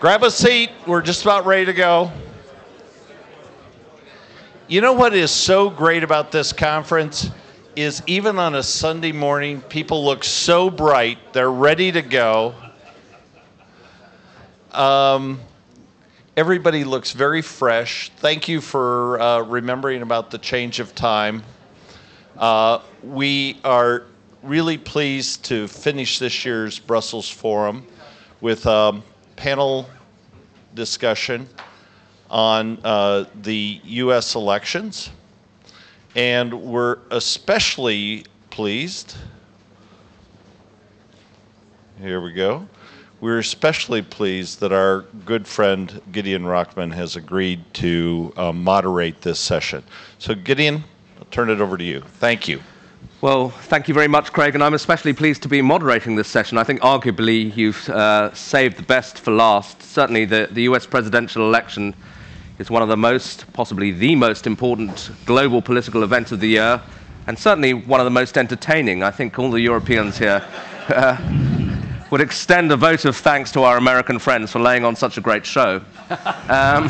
Grab a seat. We're just about ready to go. You know what is so great about this conference is even on a Sunday morning, people look so bright. They're ready to go. Um, everybody looks very fresh. Thank you for uh, remembering about the change of time. Uh, we are really pleased to finish this year's Brussels Forum with um, panel discussion on uh, the U.S. elections. And we're especially pleased. Here we go. We're especially pleased that our good friend Gideon Rachman has agreed to uh, moderate this session. So, Gideon, I'll turn it over to you. Thank you. Well, thank you very much, Craig, and I'm especially pleased to be moderating this session. I think arguably you've uh, saved the best for last. Certainly, the, the US presidential election is one of the most, possibly the most important global political events of the year, and certainly one of the most entertaining. I think all the Europeans here uh, would extend a vote of thanks to our American friends for laying on such a great show. Um,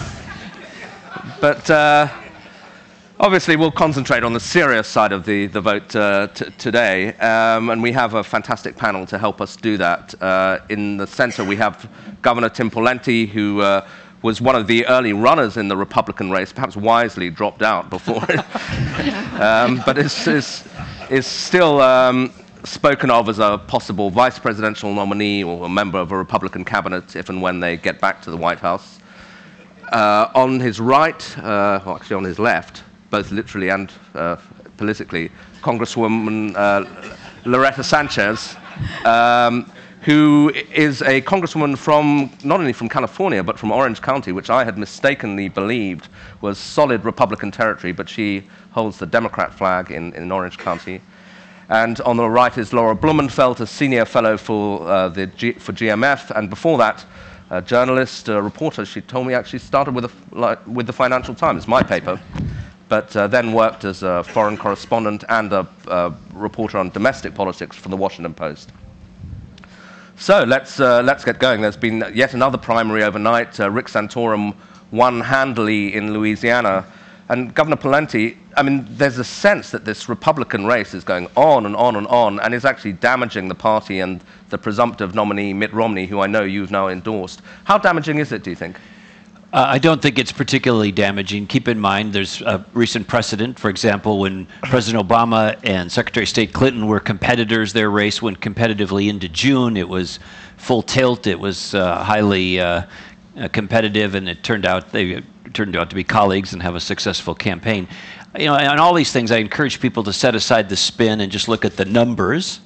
but uh, Obviously, we'll concentrate on the serious side of the, the vote uh, today, um, and we have a fantastic panel to help us do that. Uh, in the center, we have Governor Tim Pawlenty, who uh, was one of the early runners in the Republican race, perhaps wisely dropped out before it, um, but is, is, is still um, spoken of as a possible vice presidential nominee or a member of a Republican cabinet if and when they get back to the White House. Uh, on his right, uh, well, actually on his left, both literally and uh, politically, Congresswoman uh, Loretta Sanchez, um, who is a congresswoman from not only from California but from Orange County, which I had mistakenly believed was solid Republican territory, but she holds the Democrat flag in, in Orange County. And on the right is Laura Blumenfeld, a senior fellow for, uh, the G- for GMF, and before that, a journalist, a reporter. She told me actually started with, a, like, with the Financial Times, my paper but uh, then worked as a foreign correspondent and a, a, reporter on domestic politics for the Washington Post. So let's, uh, let's get going. There's been yet another primary overnight. Uh, Rick Santorum won handily in Louisiana. And Governor Pawlenty, I mean, there's a sense that this Republican race is going on and on and on and is actually damaging the party and the presumptive nominee, Mitt Romney, who I know you've now endorsed. How damaging is it, do you think? Uh, I don't think it's particularly damaging. Keep in mind, there's a recent precedent. For example, when President Obama and Secretary of State Clinton were competitors, their race went competitively into June. It was full tilt. It was uh, highly uh, uh competitive, and it turned out they turned out to be colleagues and have a successful campaign. You know, on all these things, I encourage people to set aside the spin and just look at the numbers.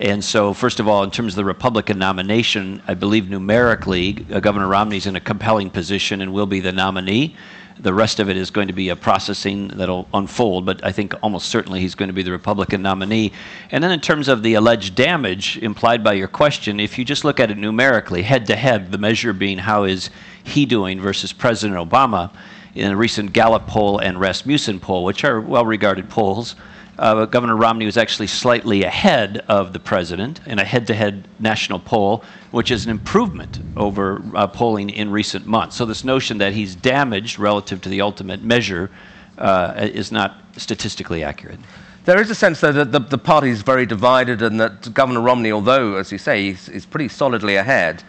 And so, first of all, in terms of the Republican nomination, I believe numerically, uh, Governor Romney's in a compelling position and will be the nominee. The rest of it is going to be a processing that'll unfold, but I think almost certainly he's going to be the Republican nominee. And then, in terms of the alleged damage implied by your question, if you just look at it numerically, head to head, the measure being how is he doing versus President Obama, in a recent Gallup poll and Rasmussen poll, which are well regarded polls, uh, Governor Romney was actually slightly ahead of the president in a head to head national poll, which is an improvement over uh, polling in recent months. So, this notion that he's damaged relative to the ultimate measure uh, is not statistically accurate. There is a sense, though, that the, the party is very divided and that Governor Romney, although, as you say, he's, he's pretty solidly ahead,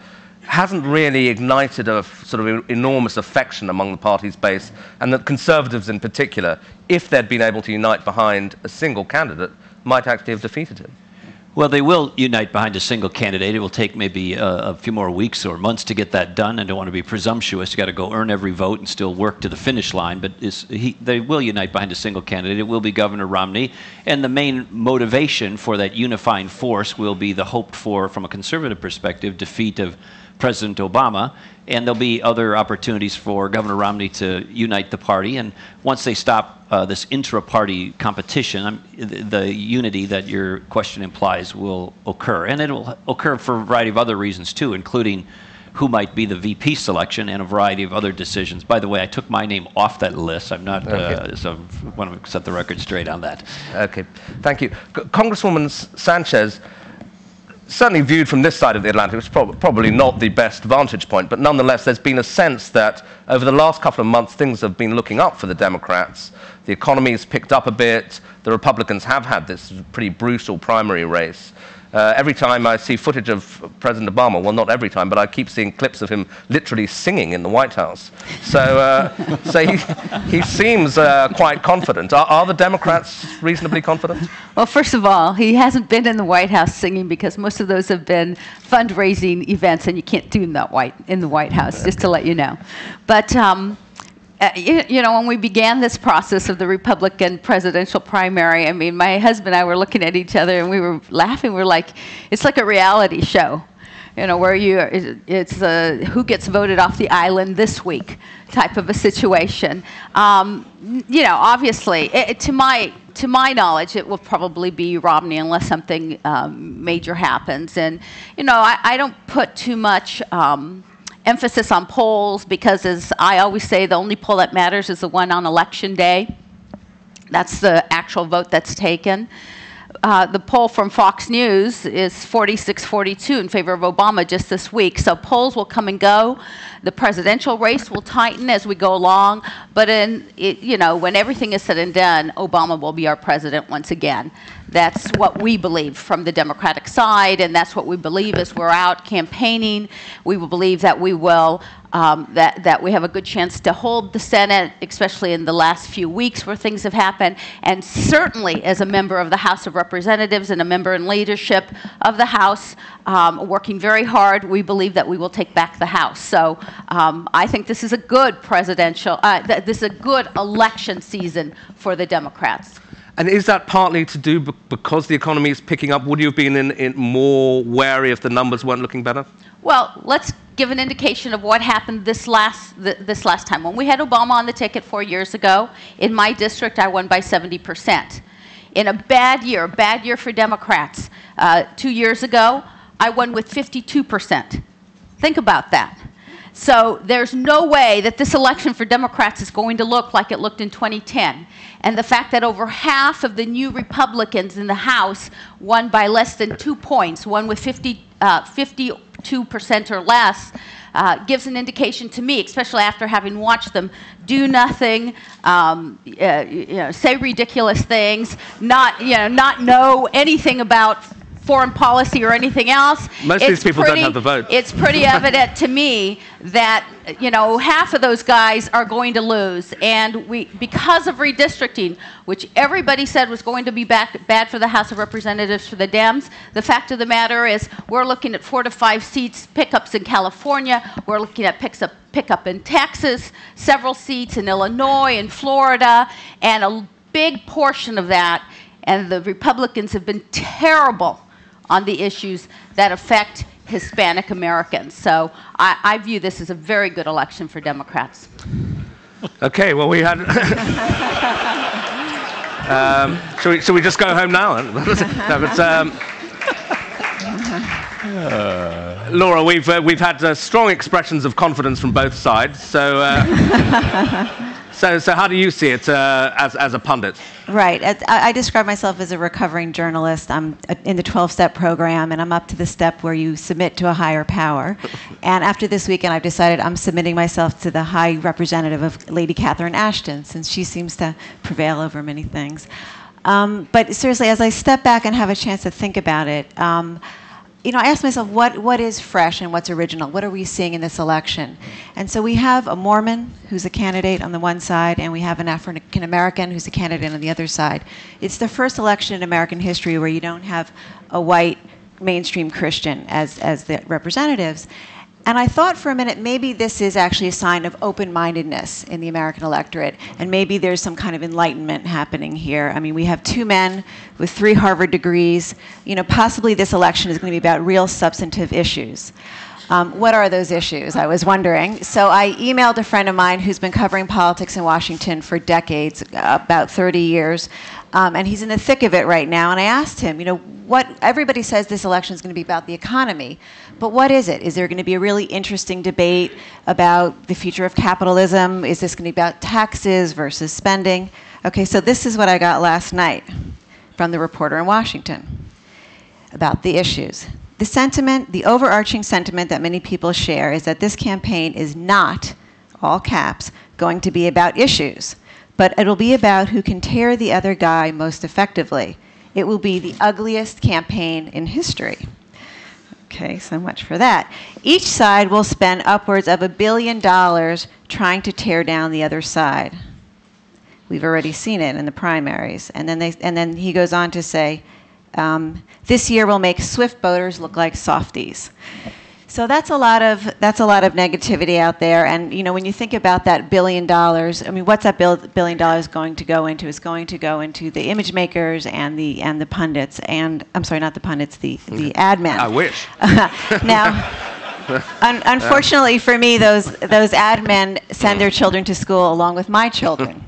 hasn't really ignited a sort of enormous affection among the party's base, and that conservatives in particular, if they'd been able to unite behind a single candidate, might actually have defeated him. Well, they will unite behind a single candidate. It will take maybe a, a few more weeks or months to get that done. I don't want to be presumptuous. You've got to go earn every vote and still work to the finish line. But he, they will unite behind a single candidate. It will be Governor Romney, and the main motivation for that unifying force will be the hoped for, from a conservative perspective, defeat of President Obama. And there'll be other opportunities for Governor Romney to unite the party. And once they stop uh, this intra party competition, um, the, the, unity that your question implies will occur. And it will occur for a variety of other reasons, too, including who might be the VP selection and a variety of other decisions. By the way, I took my name off that list. I'm not, okay. uh, so I want to set the record straight on that. Okay, thank you. C- Congresswoman Sanchez certainly viewed from this side of the Atlantic, it's prob- probably not the best vantage point, but nonetheless, there's been a sense that over the last couple of months, things have been looking up for the Democrats. The economy has picked up a bit. The Republicans have had this pretty brutal primary race. Uh, every time I see footage of President Obama, well, not every time, but I keep seeing clips of him literally singing in the White House. So, uh, so he, he seems uh, quite confident. Are, are, the Democrats reasonably confident? Well, first of all, he hasn't been in the White House singing because most of those have been fundraising events, and you can't do that white, in the White House, just to let you know. But um, uh, you, you, know, when we began this process of the Republican presidential primary, I mean, my husband and I were looking at each other and we were laughing. We are like, it's like a reality show, you know, where you it's a who gets voted off the island this week type of a situation. Um, you know, obviously, it, to my to my knowledge, it will probably be Romney unless something um, major happens. And you know, I, I don't put too much. Um, emphasis on polls because, as I always say, the only poll that matters is the one on election day. That's the actual vote that's taken. Uh, the poll from Fox News is 46 42 in favor of Obama just this week. So polls will come and go. The presidential race will tighten as we go along. But in, it, you know, when everything is said and done, Obama will be our president once again. That's what we believe from the Democratic side, and that's what we believe as we're out campaigning. We will believe that we will um, that, that we have a good chance to hold the Senate, especially in the last few weeks where things have happened, and certainly as a member of the House of Representatives and a member in leadership of the House, um, working very hard, we believe that we will take back the House. So um, I think this is a good presidential, uh, th- this is a good election season for the Democrats. And is that partly to do because the economy is picking up? Would you have been in, in more wary if the numbers weren't looking better? Well, let's give an indication of what happened this last, th- this last time. When we had Obama on the ticket four years ago, in my district, I won by 70%. In a bad year, a bad year for Democrats, uh, two years ago, I won with 52%. Think about that. So there's no way that this election for Democrats is going to look like it looked in 2010. And the fact that over half of the new Republicans in the House won by less than two points, one with 50, uh, 52% or less, uh, gives an indication to me, especially after having watched them do nothing, um, uh, you know, say ridiculous things, not, you know, not know anything about foreign policy or anything else. Most of these people pretty, don't have the vote. It's pretty evident to me that you know half of those guys are going to lose, and we because of redistricting, which everybody said was going to be back, bad for the House of Representatives for the Dems. The fact of the matter is, we're looking at four to five seats pickups in California. We're looking at picks up pickup in Texas, several seats in Illinois and Florida, and a big portion of that. And the Republicans have been terrible on the issues that affect Hispanic Americans. So I, I view this as a very good election for Democrats. Okay, well, we had. um, should, we, should we just go home now? no, but, um, uh, Laura, we've, uh, we've had uh, strong expressions of confidence from both sides. So, uh, so, so how do you see it uh, as, as a pundit? Right. I, I, describe myself as a recovering journalist. I'm in the 12 step program, and I'm up to the step where you submit to a higher power. and after this weekend, I've decided I'm submitting myself to the high representative of Lady Catherine Ashton, since she seems to prevail over many things. Um, but seriously, as I step back and have a chance to think about it, um, you know, I asked myself, what, what is fresh and what's original? What are we seeing in this election? And so we have a Mormon who's a candidate on the one side, and we have an African American who's a candidate on the other side. It's the first election in American history where you don't have a white mainstream Christian as, as the representatives. And I thought for a minute maybe this is actually a sign of open mindedness in the American electorate, and maybe there's some kind of enlightenment happening here. I mean, we have two men with three Harvard degrees. You know, possibly this election is going to be about real substantive issues. Um, what are those issues? I was wondering. So I emailed a friend of mine who's been covering politics in Washington for decades, about 30 years, um, and he's in the thick of it right now. And I asked him, you know, what everybody says this election is going to be about the economy, but what is it? Is there going to be a really interesting debate about the future of capitalism? Is this going to be about taxes versus spending? Okay, so this is what I got last night from the reporter in Washington about the issues. The sentiment, the overarching sentiment that many people share is that this campaign is not, all caps, going to be about issues, but it'll be about who can tear the other guy most effectively. It will be the ugliest campaign in history. Okay, so much for that. Each side will spend upwards of a billion dollars trying to tear down the other side. We've already seen it in the primaries. And then, they, and then he goes on to say, um, this year will make swift boaters look like softies. So that's a lot of that's a lot of negativity out there. And you know, when you think about that billion dollars, I mean, what's that bill, billion dollars going to go into? It's going to go into the image makers and the and the pundits. And I'm sorry, not the pundits, the the ad men. I wish. now. Un- unfortunately for me, those those ad men send their children to school along with my children.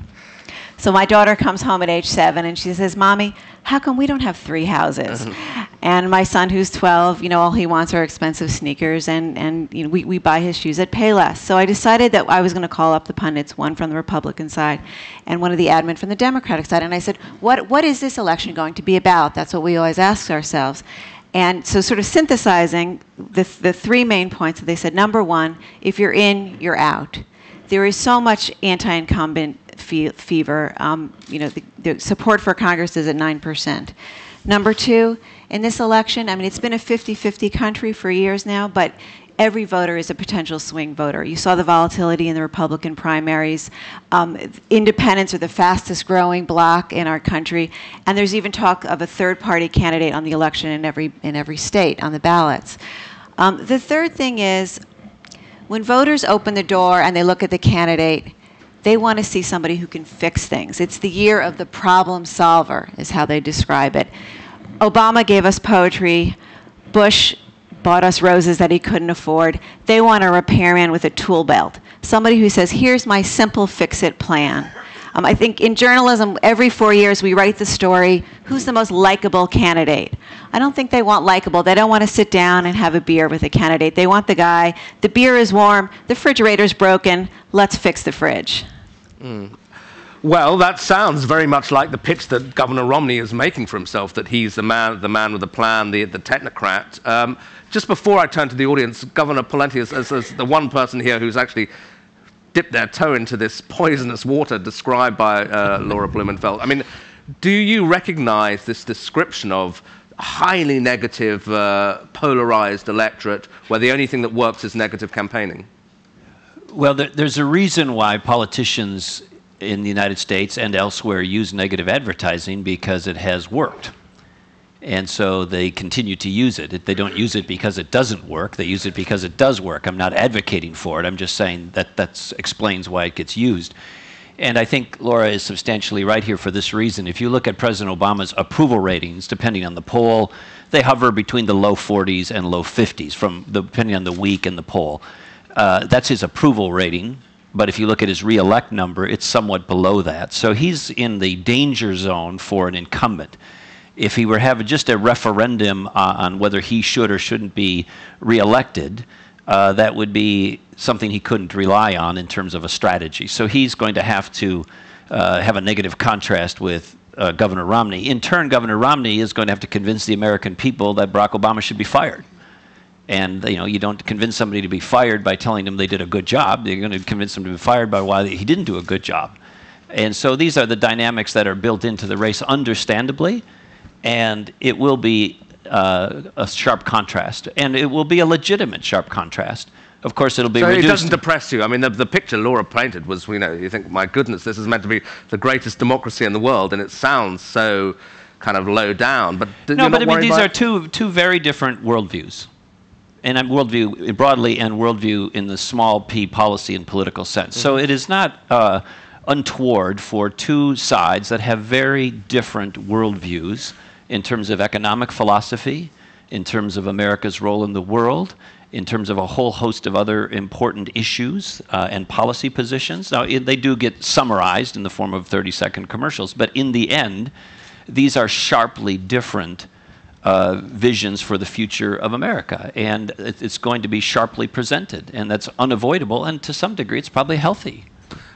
So my daughter comes home at age seven and she says, Mommy, how come we don't have three houses? Mm-hmm. and my son, who's 12, you know, all he wants are expensive sneakers and, and you know, we, we buy his shoes at Payless. So I decided that I was going to call up the pundits, one from the Republican side and one of the admin from the Democratic side. And I said, what, what is this election going to be about? That's what we always ask ourselves. And so, sort of synthesizing the, the three main points, that they said number one, if you're in, you're out. There is so much anti incumbent fe- fever. Um, you know, the, the support for Congress is at 9%. Number two, in this election, I mean, it's been a 50 50 country for years now, but every voter is a potential swing voter. You saw the volatility in the Republican primaries. Um, independents are the fastest growing bloc in our country, and there's even talk of a third party candidate on the election in every, in every state on the ballots. Um, the third thing is when voters open the door and they look at the candidate, they want to see somebody who can fix things. It's the year of the problem solver, is how they describe it. Obama gave us poetry. Bush bought us roses that he couldn't afford. They want a repairman with a tool belt, somebody who says, Here's my simple fix it plan. Um, I think in journalism, every four years we write the story who's the most likable candidate? I don't think they want likable. They don't want to sit down and have a beer with a candidate. They want the guy, the beer is warm, the refrigerator's broken, let's fix the fridge. Well, that sounds very much like the pitch that Governor Romney is making for himself, that he's the man, the man with the plan, the, the technocrat. Um, just before I turn to the audience, Governor as, as the one person here who's actually dipped their toe into this poisonous water described by uh, Laura Blumenfeld, I mean, do you recognize this description of highly negative, uh, polarized electorate where the only thing that works is negative campaigning? Well, there, there's a reason why politicians in the United States and elsewhere use negative advertising because it has worked. And so they continue to use it. They don't use it because it doesn't work. They use it because it does work. I'm not advocating for it. I'm just saying that that explains why it gets used. And I think Laura is substantially right here for this reason. If you look at President Obama's approval ratings, depending on the poll, they hover between the low 40s and low 50s, from the, depending on the week and the poll. Uh, that's his approval rating. But if you look at his reelect number, it's somewhat below that. So he's in the danger zone for an incumbent. If he were having just a referendum on whether he should or shouldn't be reelected, uh, that would be something he couldn't rely on in terms of a strategy. So he's going to have to uh, have a negative contrast with uh, Governor Romney. In turn, Governor Romney is going to have to convince the American people that Barack Obama should be fired. And you know, you don't convince somebody to be fired by telling them they did a good job. You're going to convince them to be fired by why he didn't do a good job. And so these are the dynamics that are built into the race, understandably, and it will be uh, a sharp contrast, and it will be a legitimate sharp contrast. Of course, it'll be so reduced. it doesn't depress you. I mean, the, the picture Laura painted was, you know, you think, my goodness, this is meant to be the greatest democracy in the world, and it sounds so kind of low down. But no, but I mean, these are two two very different worldviews and I'm worldview broadly and worldview in the small p policy and political sense. Mm-hmm. So it is not uh, untoward for two sides that have very different worldviews in terms of economic philosophy, in terms of America's role in the world, in terms of a whole host of other important issues uh, and policy positions. Now, it, they do get summarized in the form of 30 second commercials, but in the end, these are sharply different uh, visions for the future of America. And it's going to be sharply presented, and that's unavoidable, and to some degree, it's probably healthy.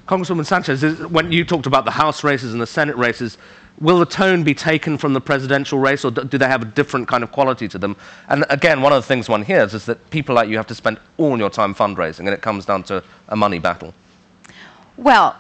Congresswoman Sanchez, when you talked about the House races and the Senate races, Will the tone be taken from the presidential race, or do they have a different kind of quality to them? And again, one of the things one hears is that people like you have to spend all your time fundraising, and it comes down to a money battle. Well,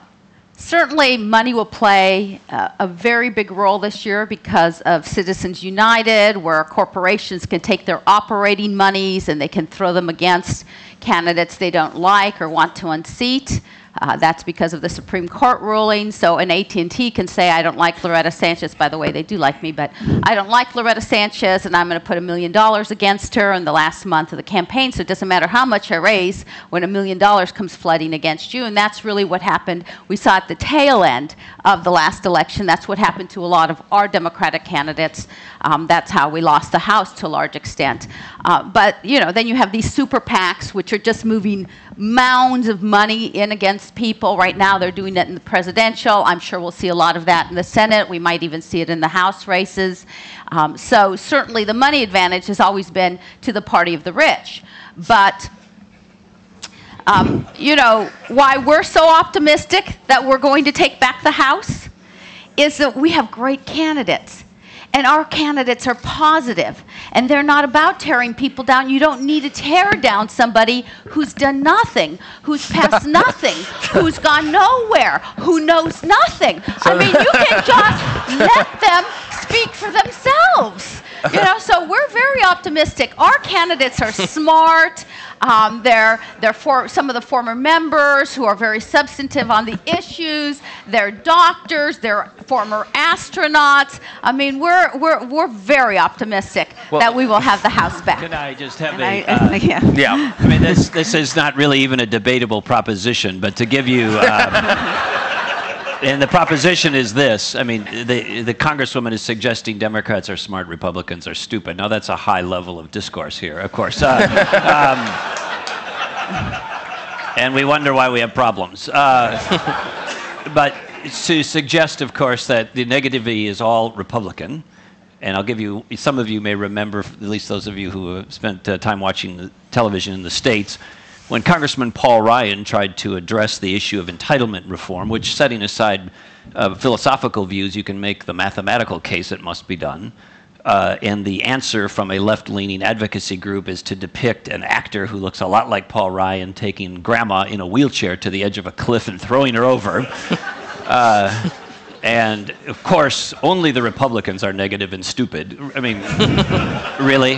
certainly money will play uh, a very big role this year because of Citizens United, where corporations can take their operating monies and they can throw them against candidates they don't like or want to unseat. Uh, that's because of the Supreme Court ruling. So an AT&T can say, I don't like Loretta Sanchez. By the way, they do like me, but I don't like Loretta Sanchez, and I'm going to put a million dollars against her in the last month of the campaign. So it doesn't matter how much I raise when a million dollars comes flooding against you. And that's really what happened. We saw at the tail end of the last election. That's what happened to a lot of our Democratic candidates. Um, that's how we lost the House to a large extent. Uh, but you know, then you have these super PACs, which are just moving mounds of money in against people. Right now, they're doing it in the presidential. I'm sure we'll see a lot of that in the Senate. We might even see it in the House races. Um, so certainly, the money advantage has always been to the party of the rich. But um, you know, why we're so optimistic that we're going to take back the House is that we have great candidates. And our candidates are positive, and they're not about tearing people down. You don't need to tear down somebody who's done nothing, who's passed nothing, who's gone nowhere, who knows nothing. I mean, you can just let them speak for themselves. You know, so we're very optimistic. Our candidates are smart. Um, they're they're for, some of the former members who are very substantive on the issues. They're doctors. They're former astronauts. I mean, we're we're we're very optimistic well, that we will have the House back. Can I just have and a? I, uh, yeah. yeah. I mean, this this is not really even a debatable proposition, but to give you. Um, and the proposition is this I mean, the, the Congresswoman is suggesting Democrats are smart, Republicans are stupid. Now, that's a high level of discourse here, of course. Uh, um, and we wonder why we have problems. Uh, but to suggest, of course, that the negativity is all Republican, and I'll give you, some of you may remember, at least those of you who have spent uh, time watching television in the States, when Congressman Paul Ryan tried to address the issue of entitlement reform, which, setting aside uh, philosophical views, you can make the mathematical case it must be done. Uh, and the answer from a left leaning advocacy group is to depict an actor who looks a lot like Paul Ryan taking grandma in a wheelchair to the edge of a cliff and throwing her over. uh, and of course, only the Republicans are negative and stupid. I mean, really?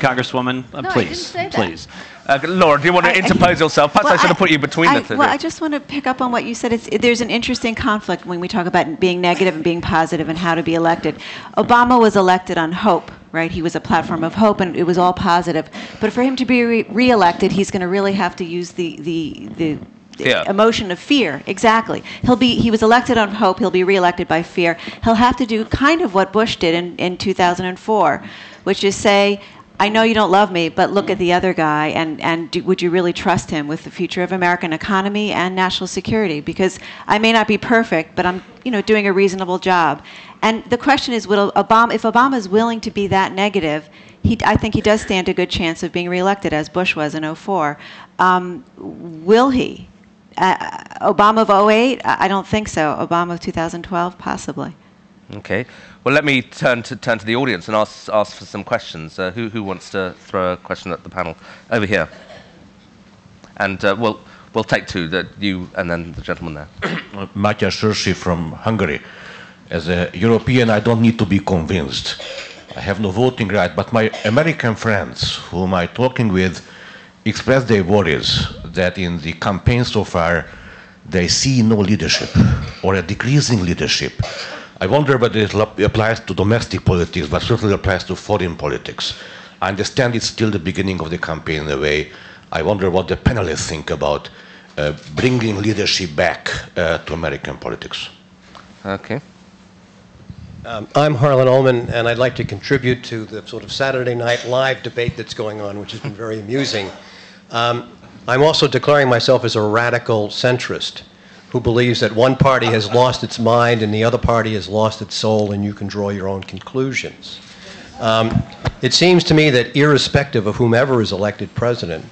Congresswoman, uh, no, please, please. Uh, Laura, do you want to I, interpose I, yourself? Perhaps well, I should have put you between I, the two. Well, I just want to pick up on what you said. It's, there's an interesting conflict when we talk about being negative and being positive and how to be elected. Obama was elected on hope, right? He was a platform of hope, and it was all positive. But for him to be re- reelected, he's going to really have to use the the the yeah. emotion of fear. Exactly. He'll be he was elected on hope. He'll be reelected by fear. He'll have to do kind of what Bush did in, in 2004, which is say, I know you don't love me, but look at the other guy, and, and do, would you really trust him with the future of American economy and national security? Because I may not be perfect, but I'm you know, doing a reasonable job. And the question is, will Obama, if Obama is willing to be that negative, he, I think he does stand a good chance of being reelected, as Bush was in 04. Um, will he? Uh, Obama of 08? I don't think so. Obama of 2012? Possibly. Okay. Well, let me turn to, turn to the audience and ask, ask for some questions. Uh, who, who wants to throw a question at the panel? Over here. And uh, we'll, we'll take two, that you and then the gentleman there. Matyas Sörsi from Hungary. As a European, I don't need to be convinced. I have no voting right, but my American friends, whom I'm talking with, express their worries that in the campaign so far, they see no leadership or a decreasing leadership. I wonder whether it applies to domestic politics, but certainly applies to foreign politics. I understand it's still the beginning of the campaign in a way. I wonder what the panelists think about uh, bringing leadership back uh, to American politics. Okay. Um, I'm Harlan Ullman, and I'd like to contribute to the sort of Saturday Night Live debate that's going on, which has been very amusing. Um, I'm also declaring myself as a radical centrist who believes that one party has lost its mind and the other party has lost its soul, and you can draw your own conclusions. Um, it seems to me that, irrespective of whomever is elected president,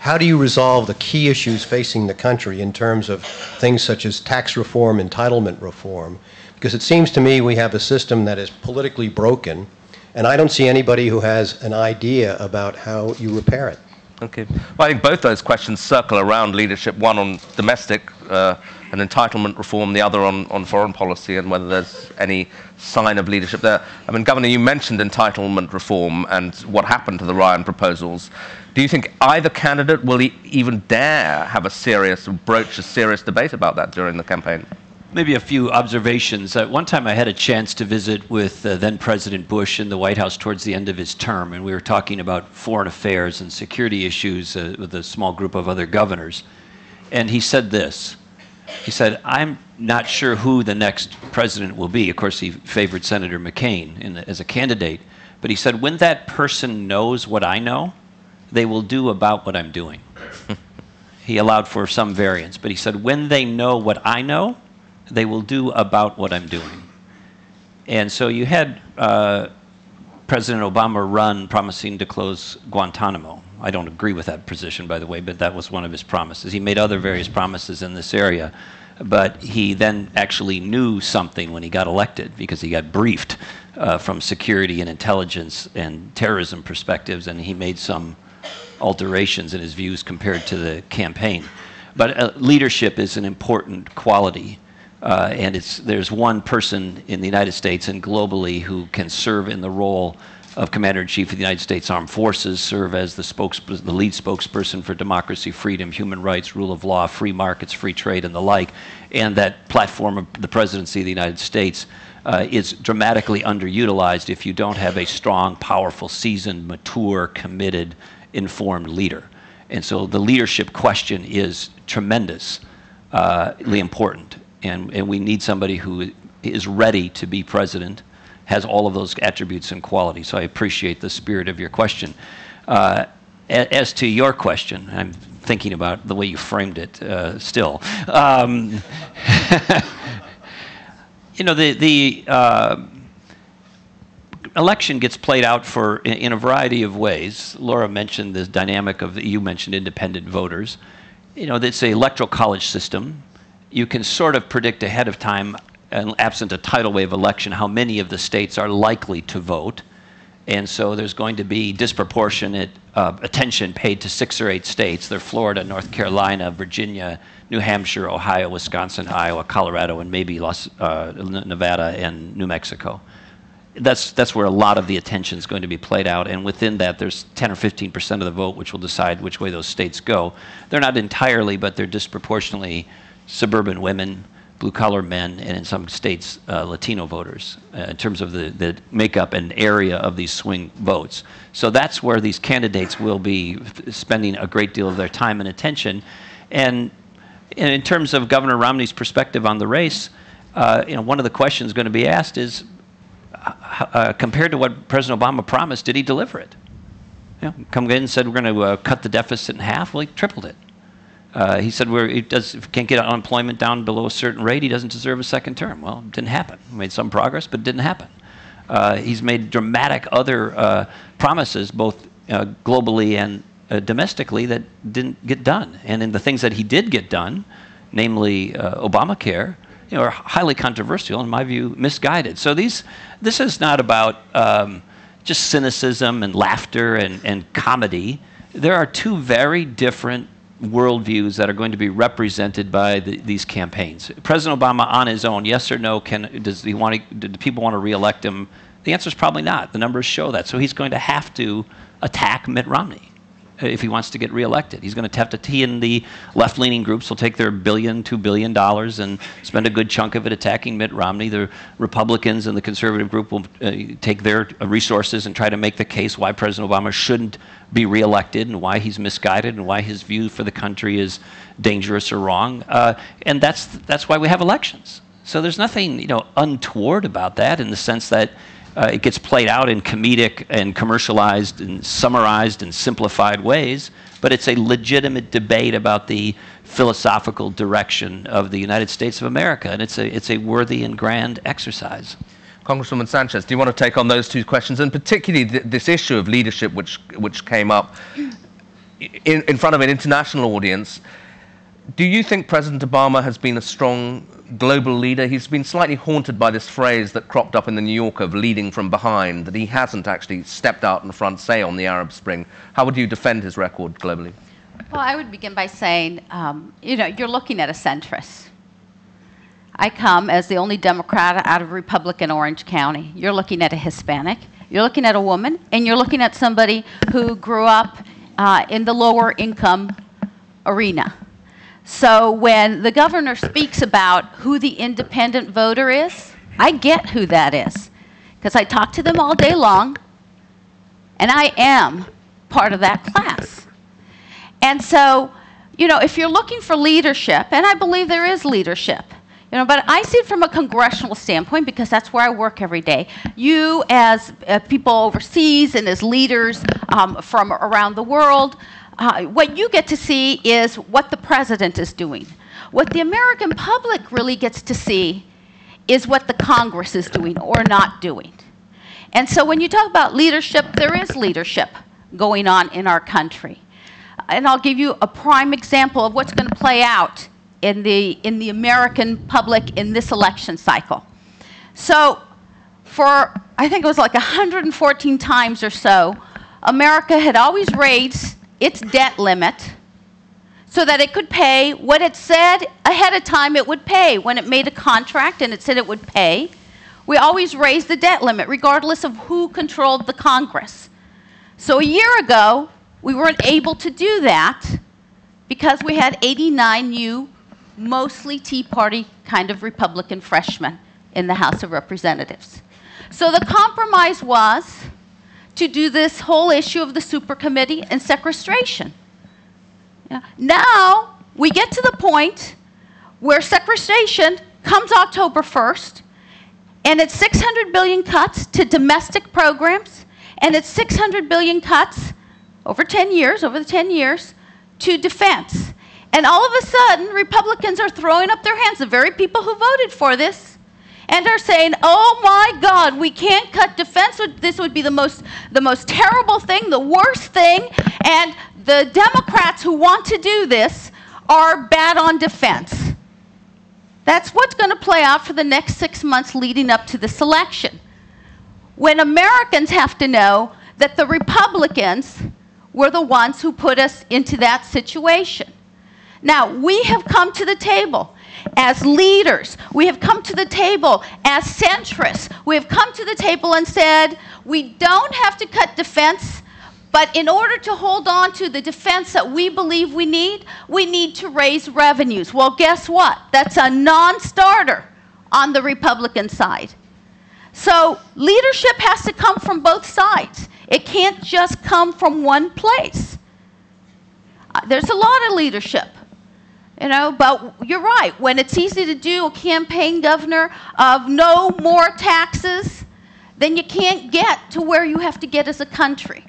how do you resolve the key issues facing the country in terms of things such as tax reform, entitlement reform? Because it seems to me we have a system that is politically broken, and I don't see anybody who has an idea about how you repair it. Okay. Well, I think both those questions circle around leadership, one on domestic uh, and entitlement reform, the other on, on foreign policy, and whether there's any sign of leadership there. I mean, Governor, you mentioned entitlement reform and what happened to the Ryan proposals. Do you think either candidate will e- even dare have a serious, broach a serious debate about that during the campaign? Maybe a few observations. Uh, one time I had a chance to visit with uh, then President Bush in the White House towards the end of his term, and we were talking about foreign affairs and security issues uh, with a small group of other governors. And he said this He said, I'm not sure who the next president will be. Of course, he favored Senator McCain in, as a candidate. But he said, when that person knows what I know, they will do about what I'm doing. he allowed for some variance, but he said, when they know what I know, they will do about what I'm doing. And so you had uh, President Obama run promising to close Guantanamo. I don't agree with that position, by the way, but that was one of his promises. He made other various promises in this area, but he then actually knew something when he got elected because he got briefed uh, from security and intelligence and terrorism perspectives, and he made some alterations in his views compared to the campaign. But uh, leadership is an important quality uh, and it's, there's one person in the United States and globally who can serve in the role of Commander in Chief of the United States Armed Forces, serve as the, the lead spokesperson for democracy, freedom, human rights, rule of law, free markets, free trade, and the like. And that platform of the presidency of the United States uh, is dramatically underutilized if you don't have a strong, powerful, seasoned, mature, committed, informed leader. And so the leadership question is tremendously uh, important and, and we need somebody who is ready to be president, has all of those attributes and qualities. So I appreciate the spirit of your question. Uh, as to your question, I'm thinking about the way you framed it uh, still. Um, you know, the, the uh, election gets played out for in, a variety of ways. Laura mentioned this dynamic of, you mentioned independent voters. You know, it's an electoral college system you can sort of predict ahead of time, absent a tidal wave election, how many of the states are likely to vote. And so there's going to be disproportionate uh, attention paid to six or eight states. They're Florida, North Carolina, Virginia, New Hampshire, Ohio, Wisconsin, Iowa, Colorado, and maybe Los, uh, Nevada and New Mexico. That's, that's where a lot of the attention is going to be played out. And within that, there's 10 or 15 percent of the vote, which will decide which way those states go. They're not entirely, but they're disproportionately suburban women, blue collar men, and in some states, uh, Latino voters uh, in terms of the, the makeup and area of these swing votes. So that's where these candidates will be spending a great deal of their time and attention. And, and in terms of Governor Romney's perspective on the race, uh, you know, one of the questions going to be asked is, uh, compared to what President Obama promised, did he deliver it? You know, come in and said we're going to uh, cut the deficit in half. Well, he tripled it. Uh, he said, he does, can't get unemployment down below a certain rate, he doesn't deserve a second term. Well, it didn't happen. He made some progress, but it didn't happen. Uh, he's made dramatic other uh, promises, both uh, globally and uh, domestically, that didn't get done. And in the things that he did get done, namely Obamacare, you know, are highly controversial, in my view, misguided. So these, this is not about um, just cynicism and laughter and, and comedy. There are two very different worldviews that are going to be represented by the, these campaigns. President Obama on his own, yes or no, can, does he want to, do people want to reelect him? The answer is probably not. The numbers show that. So he's going to have to attack Mitt Romney if he wants to get reelected. He's going to have to, he and the left leaning groups will take their billion, two billion dollars and spend a good chunk of it attacking Mitt Romney. The Republicans and the conservative group will uh, take their resources and try to make the case why President Obama shouldn't be reelected and why he's misguided and why his view for the country is dangerous or wrong. Uh, and that's, that's why we have elections. So there's nothing you know, untoward about that in the sense that uh, it gets played out in comedic and commercialized and summarized and simplified ways, but it's a legitimate debate about the philosophical direction of the United States of America, and it's a, it's a worthy and grand exercise. Congresswoman Sanchez, do you want to take on those two questions, and particularly th- this issue of leadership, which, which came up in, in front of an international audience? Do you think President Obama has been a strong global leader? He's been slightly haunted by this phrase that cropped up in the New Yorker of leading from behind, that he hasn't actually stepped out in front, say, on the Arab Spring. How would you defend his record globally? Well, I would begin by saying, um, you know, you're looking at a centrist. I come as the only Democrat out of Republican Orange County. You're looking at a Hispanic. You're looking at a woman, and you're looking at somebody who grew up uh, in the lower income arena. So when the governor speaks about who the independent voter is, I get who that is because I talk to them all day long, and I am part of that class. And so, you know, if you're looking for leadership, and I believe there is leadership, you know, but I see it from a congressional standpoint because that's where I work every day. You, as uh, people overseas and as leaders um, from around the world, uh, what you get to see is what the president is doing. What the American public really gets to see is what the Congress is doing or not doing. And so when you talk about leadership, there is leadership going on in our country. And I'll give you a prime example of what's going to play out in the, in the American public in this election cycle. So for, I think it was like 114 times or so, America had always raised its debt limit so that it could pay what it said ahead of time it would pay when it made a contract and it said it would pay. We always raised the debt limit regardless of who controlled the Congress. So a year ago, we weren't able to do that because we had 89 new, mostly Tea Party kind of Republican freshmen in the House of Representatives. So the compromise was to do this whole issue of the super committee and sequestration. Yeah. Now we get to the point where sequestration comes October 1st, and it's 600 billion cuts to domestic programs, and it's 600 billion cuts over 10 years, over the 10 years, to defense. And all of a sudden, Republicans are throwing up their hands, the very people who voted for this, and are saying, "Oh my God, we can't cut defense. This would be the most the most terrible thing, the worst thing." And the Democrats who want to do this are bad on defense. That's what's going to play out for the next six months leading up to this election. When Americans have to know that the Republicans were the ones who put us into that situation. Now, we have come to the table as leaders. We have come to the table as centrists. We have come to the table and said, we don't have to cut defense, but in order to hold on to the defense that we believe we need, we need to raise revenues. Well, guess what? That's a non starter on the Republican side. So leadership has to come from both sides. It can't just come from one place. Uh, there's a lot of leadership. You know, but you're right. When it's easy to do a campaign governor of no more taxes, then you can't get to where you have to get as a country.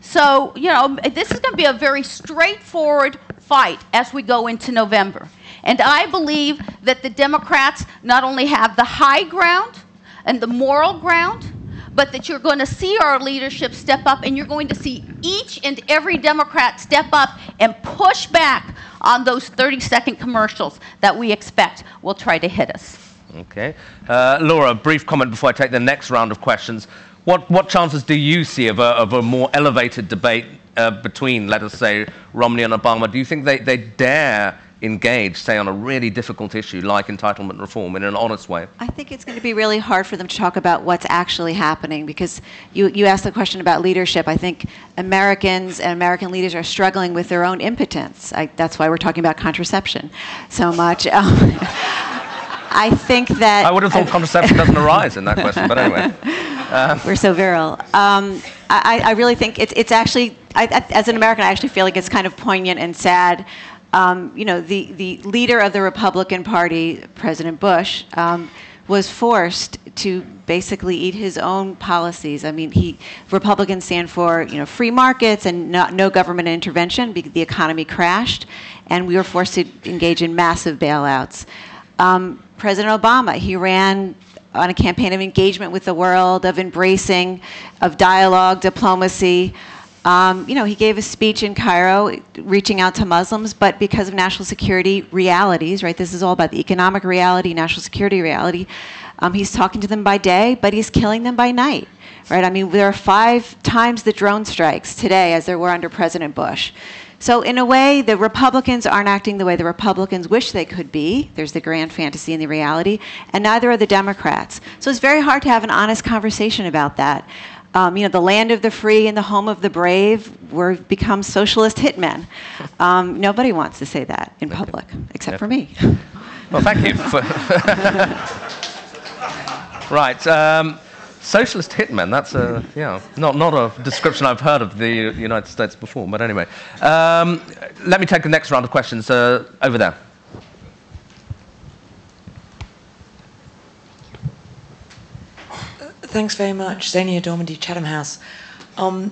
So, you know, this is going to be a very straightforward fight as we go into November. And I believe that the Democrats not only have the high ground and the moral ground, but that you're going to see our leadership step up and you're going to see each and every Democrat step up and push back on those 30 second commercials that we expect will try to hit us. Okay. Uh, Laura, a brief comment before I take the next round of questions. What, what chances do you see of a, of a more elevated debate uh, between, let us say, Romney and Obama? Do you think they, they dare engage, say, on a really difficult issue like entitlement reform in an honest way? I think it's going to be really hard for them to talk about what's actually happening because you, you asked the question about leadership. I think Americans and American leaders are struggling with their own impotence. I, that's why we're talking about contraception so much. Um, I think that. I would have thought contraception doesn't arise in that question, but anyway. Um. We're so virile. Um, I, I, really think it's, it's actually, I, as an American, I actually feel like it's kind of poignant and sad um, you know, the, the leader of the Republican Party, President Bush, um, was forced to basically eat his own policies. I mean, he Republicans stand for you know free markets and not, no government intervention because the economy crashed, and we were forced to engage in massive bailouts. Um, President Obama, he ran on a campaign of engagement with the world, of embracing, of dialogue, diplomacy. Um, you know, he gave a speech in Cairo reaching out to Muslims, but because of national security realities, right? This is all about the economic reality, national security reality. Um, he's talking to them by day, but he's killing them by night, right? I mean, there are five times the drone strikes today as there were under President Bush. So, in a way, the Republicans aren't acting the way the Republicans wish they could be. There's the grand fantasy and the reality, and neither are the Democrats. So, it's very hard to have an honest conversation about that. Um, you know, the land of the free and the home of the brave, we're become socialist hitmen. Um, nobody wants to say that in public, except for me. Well, thank you. right. Um, socialist hitmen, that's a, yeah, not, not a description I've heard of the United States before, but anyway. Um, let me take the next round of questions uh, over there. Thanks very much. Xenia Dormandy, Chatham House. Um,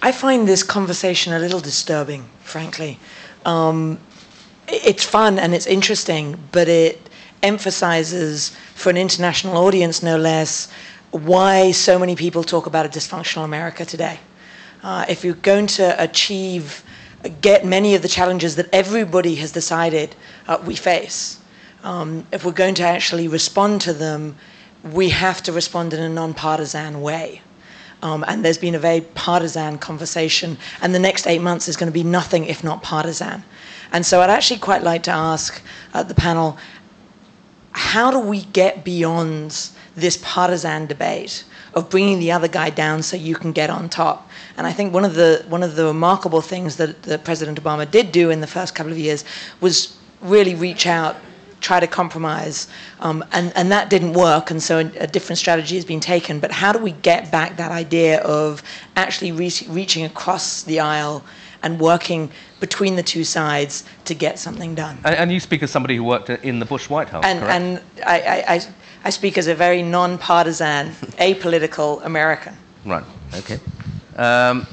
I find this conversation a little disturbing, frankly. Um, it's fun and it's interesting, but it emphasizes, for an international audience no less, why so many people talk about a dysfunctional America today. Uh, if you're going to achieve, get many of the challenges that everybody has decided uh, we face, um, if we're going to actually respond to them, we have to respond in a nonpartisan way. Um, and there's been a very partisan conversation, and the next eight months is going to be nothing if not partisan. And so I'd actually quite like to ask uh, the panel how do we get beyond this partisan debate of bringing the other guy down so you can get on top? And I think one of the, one of the remarkable things that, that President Obama did do in the first couple of years was really reach out try to compromise. Um, and, and that didn't work, and so a, different strategy has been taken. But how do we get back that idea of actually re- reaching across the aisle and working between the two sides to get something done? And, and you speak as somebody who worked in the Bush White House, and, correct? And I, I, I speak as a very non-partisan, apolitical American. Right, okay. Um,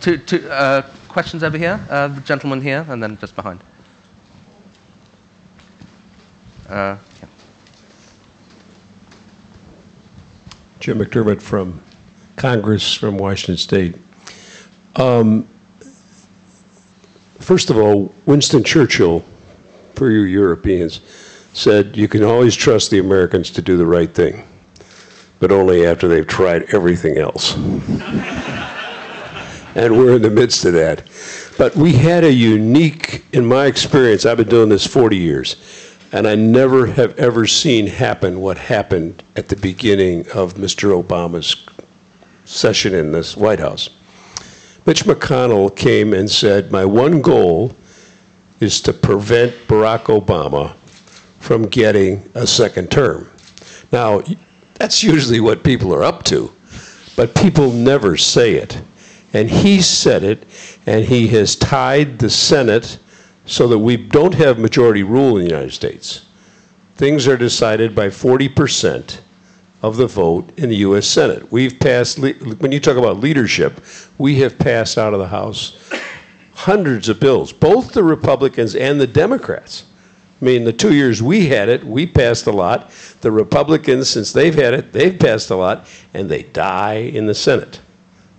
two, two, uh, questions over here? Uh, the gentleman here, and then just behind. Uh, yeah. Jim McDermott from Congress from Washington State. Um, first of all, Winston Churchill, for you Europeans, said you can always trust the Americans to do the right thing, but only after they've tried everything else. and we're in the midst of that. But we had a unique, in my experience, I've been doing this 40 years and I never have ever seen happen what happened at the beginning of Mr. Obama's session in this White House. Mitch McConnell came and said, My one goal is to prevent Barack Obama from getting a second term. Now, that's usually what people are up to, but people never say it. And he said it, and he has tied the Senate so that we don't have majority rule in the United States. Things are decided by 40% of the vote in the U.S. Senate. We've passed, when you talk about leadership, we have passed out of the House hundreds of bills, both the Republicans and the Democrats. I mean, the two years we had it, we passed a lot. The Republicans, since they've had it, they've passed a lot, and they die in the Senate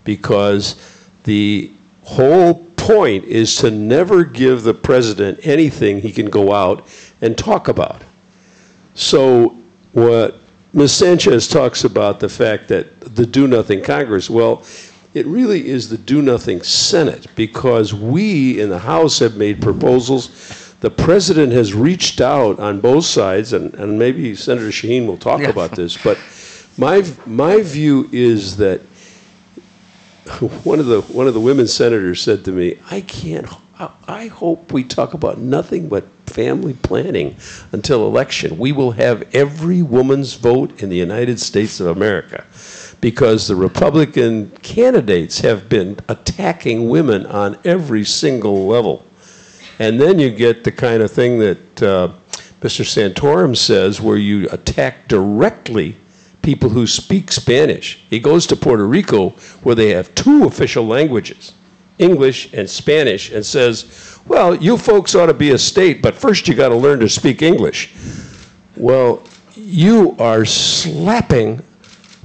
because the whole point is to never give the president anything he can go out and talk about. So what Ms. Sanchez talks about the fact that the do nothing Congress, well, it really is the do nothing Senate because we in the House have made proposals. The president has reached out on both sides, and, and maybe Senator Shaheen will talk yeah. about this, but my, my view is that one of the one of the women senators said to me, "I can't. I hope we talk about nothing but family planning until election. We will have every woman's vote in the United States of America." Because the Republican candidates have been attacking women on every single level. And then you get the kind of thing that uh, Mr. Santorum says, where you attack directly people who speak Spanish. He goes to Puerto Rico where they have two official languages, English and Spanish, and says, Well, you folks ought to be a state, but first you got to learn to speak English. Well, you are slapping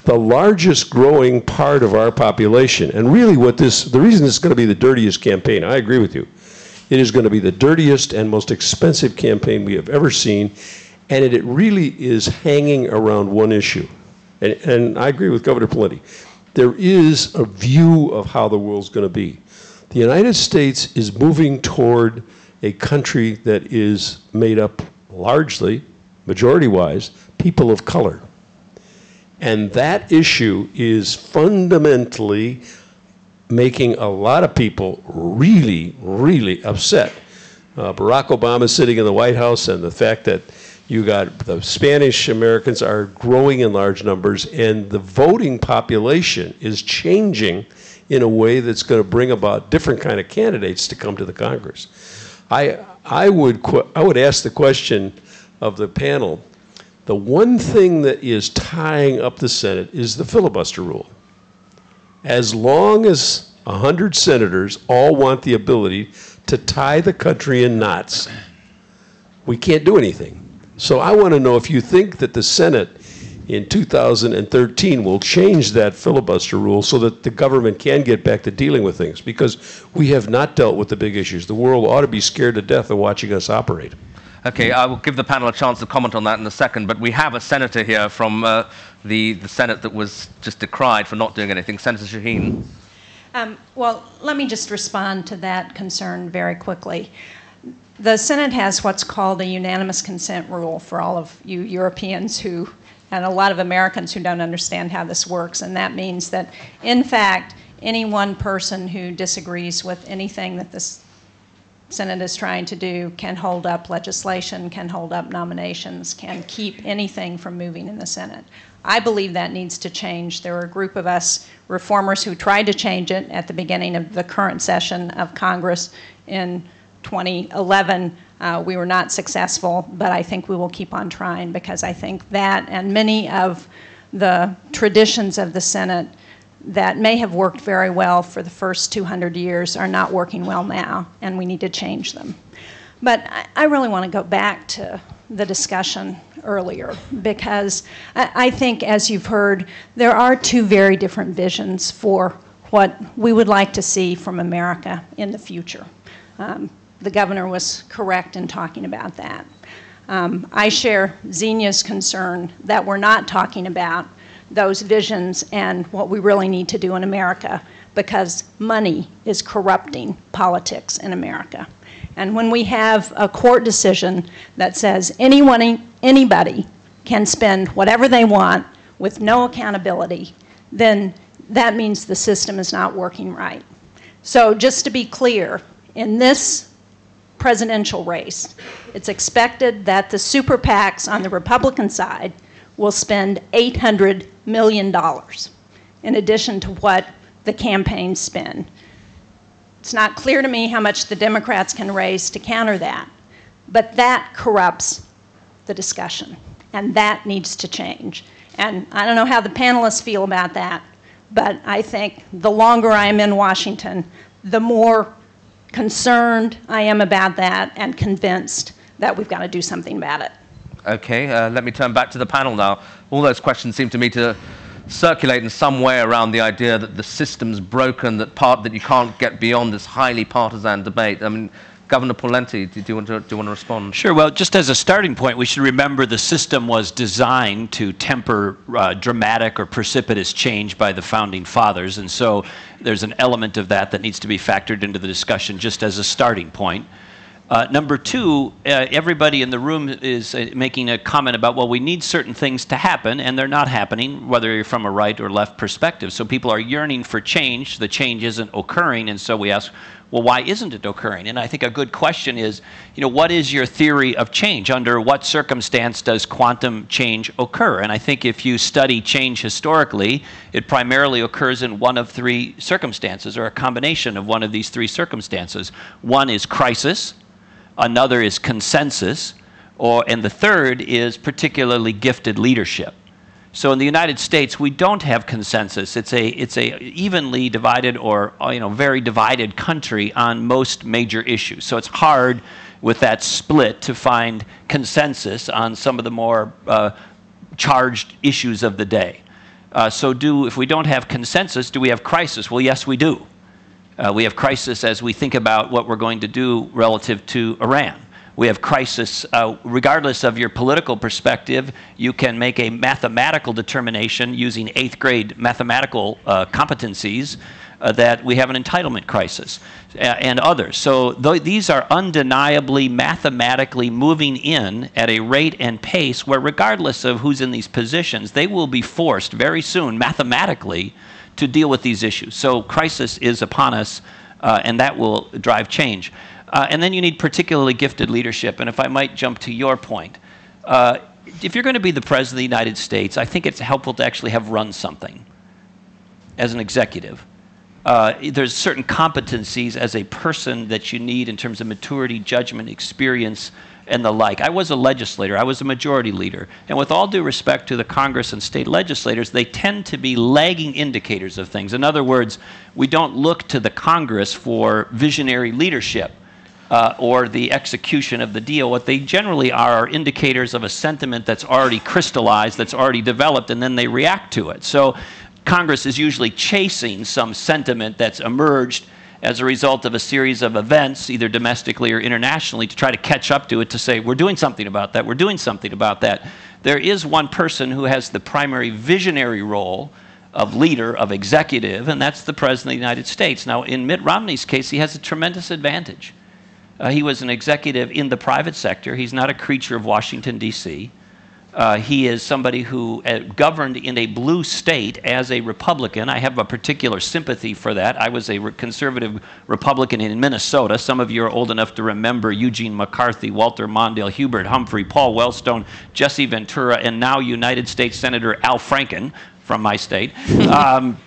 the largest growing part of our population. And really, what this, the reason this is going to be the dirtiest campaign, I agree with you. It is going to be the dirtiest and most expensive campaign we have ever seen. And it, it really is hanging around one issue. And, and I agree with Governor Pawlenty. There is a view of how the world's going to be. The United States is moving toward a country that is made up largely, majority wise, people of color. And that issue is fundamentally making a lot of people really, really upset. Uh, Barack Obama sitting in the White House, and the fact that you got the Spanish Americans are growing in large numbers, and the voting population is changing in a way that's going to bring about different kind of candidates to come to the Congress. I, I, would, I would ask the question of the panel, the one thing that is tying up the Senate is the filibuster rule. As long as 100 senators all want the ability to tie the country in knots, we can't do anything. So I want to know if you think that the Senate in 2013 will change that filibuster rule so that the government can get back to dealing with things because we have not dealt with the big issues. The world ought to be scared to death of watching us operate. Okay, I will give the panel a chance to comment on that in a second, but we have a senator here from uh, the, the Senate that was just decried for not doing anything. Senator Shaheen. Um, well, let me just respond to that concern very quickly. The Senate has what's called a unanimous consent rule for all of you Europeans who, and a lot of Americans who don't understand how this works. And that means that, in fact, any one person who disagrees with anything that the Senate is trying to do can hold up legislation, can hold up nominations, can keep anything from moving in the Senate. I believe that needs to change. There are a group of us reformers who tried to change it at the beginning of the current session of Congress in 2011. Uh, we were not successful, but I think we will keep on trying because I think that and many of the traditions of the Senate that may have worked very well for the first 200 years are not working well now, and we need to change them. But I, I really want to go back to the discussion earlier because I, I think, as you've heard, there are two very different visions for what we would like to see from America in the future. Um, the governor was correct in talking about that. Um, I share Xenia's concern that we're not talking about those visions and what we really need to do in America because money is corrupting politics in America. And when we have a court decision that says anyone, anybody can spend whatever they want with no accountability, then that means the system is not working right. So, just to be clear, in this presidential race. It's expected that the super PACs on the Republican side will spend $800 million in addition to what the campaigns spend. It's not clear to me how much the Democrats can raise to counter that, but that corrupts the discussion, and that needs to change. And I don't know how the panelists feel about that, but I think the longer I am in Washington, the more concerned I am about that and convinced that we've got to do something about it. Okay, uh, let me turn back to the panel now. All those questions seem to me to circulate in some way around the idea that the system's broken, that part that you can't get beyond this highly partisan debate. I mean, Governor Pawlenty, do you, want to, do you want to respond? Sure. Well, just as a starting point, we should remember the system was designed to temper uh, dramatic or precipitous change by the founding fathers. And so there's an element of that that needs to be factored into the discussion just as a starting point. Uh, number two, uh, everybody in the room is uh, making a comment about, well, we need certain things to happen, and they're not happening, whether you're from a right or left perspective. So people are yearning for change. The change isn't occurring, and so we ask, well, why isn't it occurring? And I think a good question is, you know, what is your theory of change? Under what circumstance does quantum change occur? And I think if you study change historically, it primarily occurs in one of three circumstances, or a combination of one of these three circumstances. One is crisis, another is consensus, or and the third is particularly gifted leadership. So in the United States, we don't have consensus. It's a it's a evenly divided or uh, you know very divided country on most major issues. So it's hard with that split to find consensus on some of the more uh, charged issues of the day. Uh, so, do if we don't have consensus, do we have crisis? Well, yes, we do. Uh, we have crisis as we think about what we're going to do relative to Iran. We have crisis, uh, regardless of your political perspective, you can make a mathematical determination using eighth grade mathematical uh, competencies uh, that we have an entitlement crisis and others. So th- these are undeniably mathematically moving in at a rate and pace where, regardless of who's in these positions, they will be forced very soon, mathematically, to deal with these issues. So crisis is upon us, uh, and that will drive change. Uh, and then you need particularly gifted leadership. And if I might jump to your point, uh, if you're going to be the president of the United States, I think it's helpful to actually have run something as an executive. Uh, there's certain competencies as a person that you need in terms of maturity, judgment, experience, and the like. I was a legislator, I was a majority leader. And with all due respect to the Congress and state legislators, they tend to be lagging indicators of things. In other words, we don't look to the Congress for visionary leadership. Uh, or the execution of the deal. What they generally are are indicators of a sentiment that's already crystallized, that's already developed, and then they react to it. So Congress is usually chasing some sentiment that's emerged as a result of a series of events, either domestically or internationally, to try to catch up to it to say, we're doing something about that, we're doing something about that. There is one person who has the primary visionary role of leader, of executive, and that's the President of the United States. Now, in Mitt Romney's case, he has a tremendous advantage. Uh, he was an executive in the private sector, he's not a creature of Washington, D.C. Uh, he is somebody who uh, governed in a blue state as a Republican. I have a particular sympathy for that. I was a re- conservative Republican in Minnesota. Some of you are old enough to remember Eugene McCarthy, Walter Mondale, Hubert Humphrey, Paul Wellstone, Jesse Ventura, and now United States Senator Al Franken from my state. um,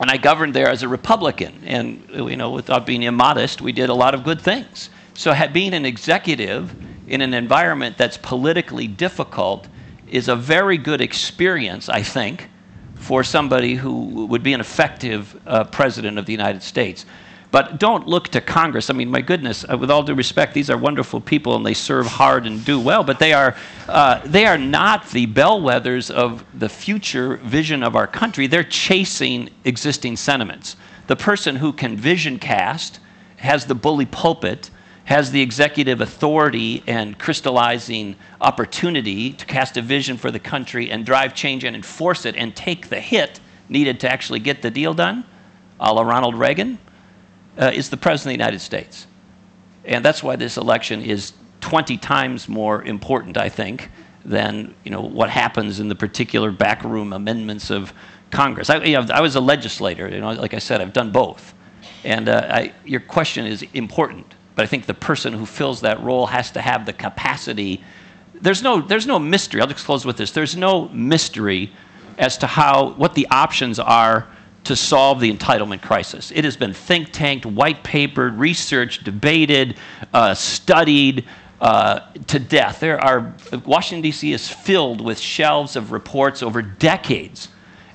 and I governed there as a Republican. And, you know, without being immodest, we did a lot of good things. So, being an executive in an environment that's politically difficult is a very good experience, I think, for somebody who would be an effective uh, president of the United States. But don't look to Congress. I mean, my goodness, uh, with all due respect, these are wonderful people and they serve hard and do well, but they are, uh, they are not the bellwethers of the future vision of our country. They're chasing existing sentiments. The person who can vision cast, has the bully pulpit, has the executive authority and crystallizing opportunity to cast a vision for the country and drive change and enforce it and take the hit needed to actually get the deal done, a la Ronald Reagan, uh, is the President of the United States. And that's why this election is 20 times more important, I think, than you know, what happens in the particular backroom amendments of Congress. I, you know, I was a legislator, you know, like I said, I've done both. And uh, I, your question is important but I think the person who fills that role has to have the capacity. There's no, there's no mystery. I'll just close with this. There's no mystery as to how, what the options are to solve the entitlement crisis. It has been think tanked, white papered, researched, debated, uh, studied uh, to death. There are, Washington, D.C. is filled with shelves of reports over decades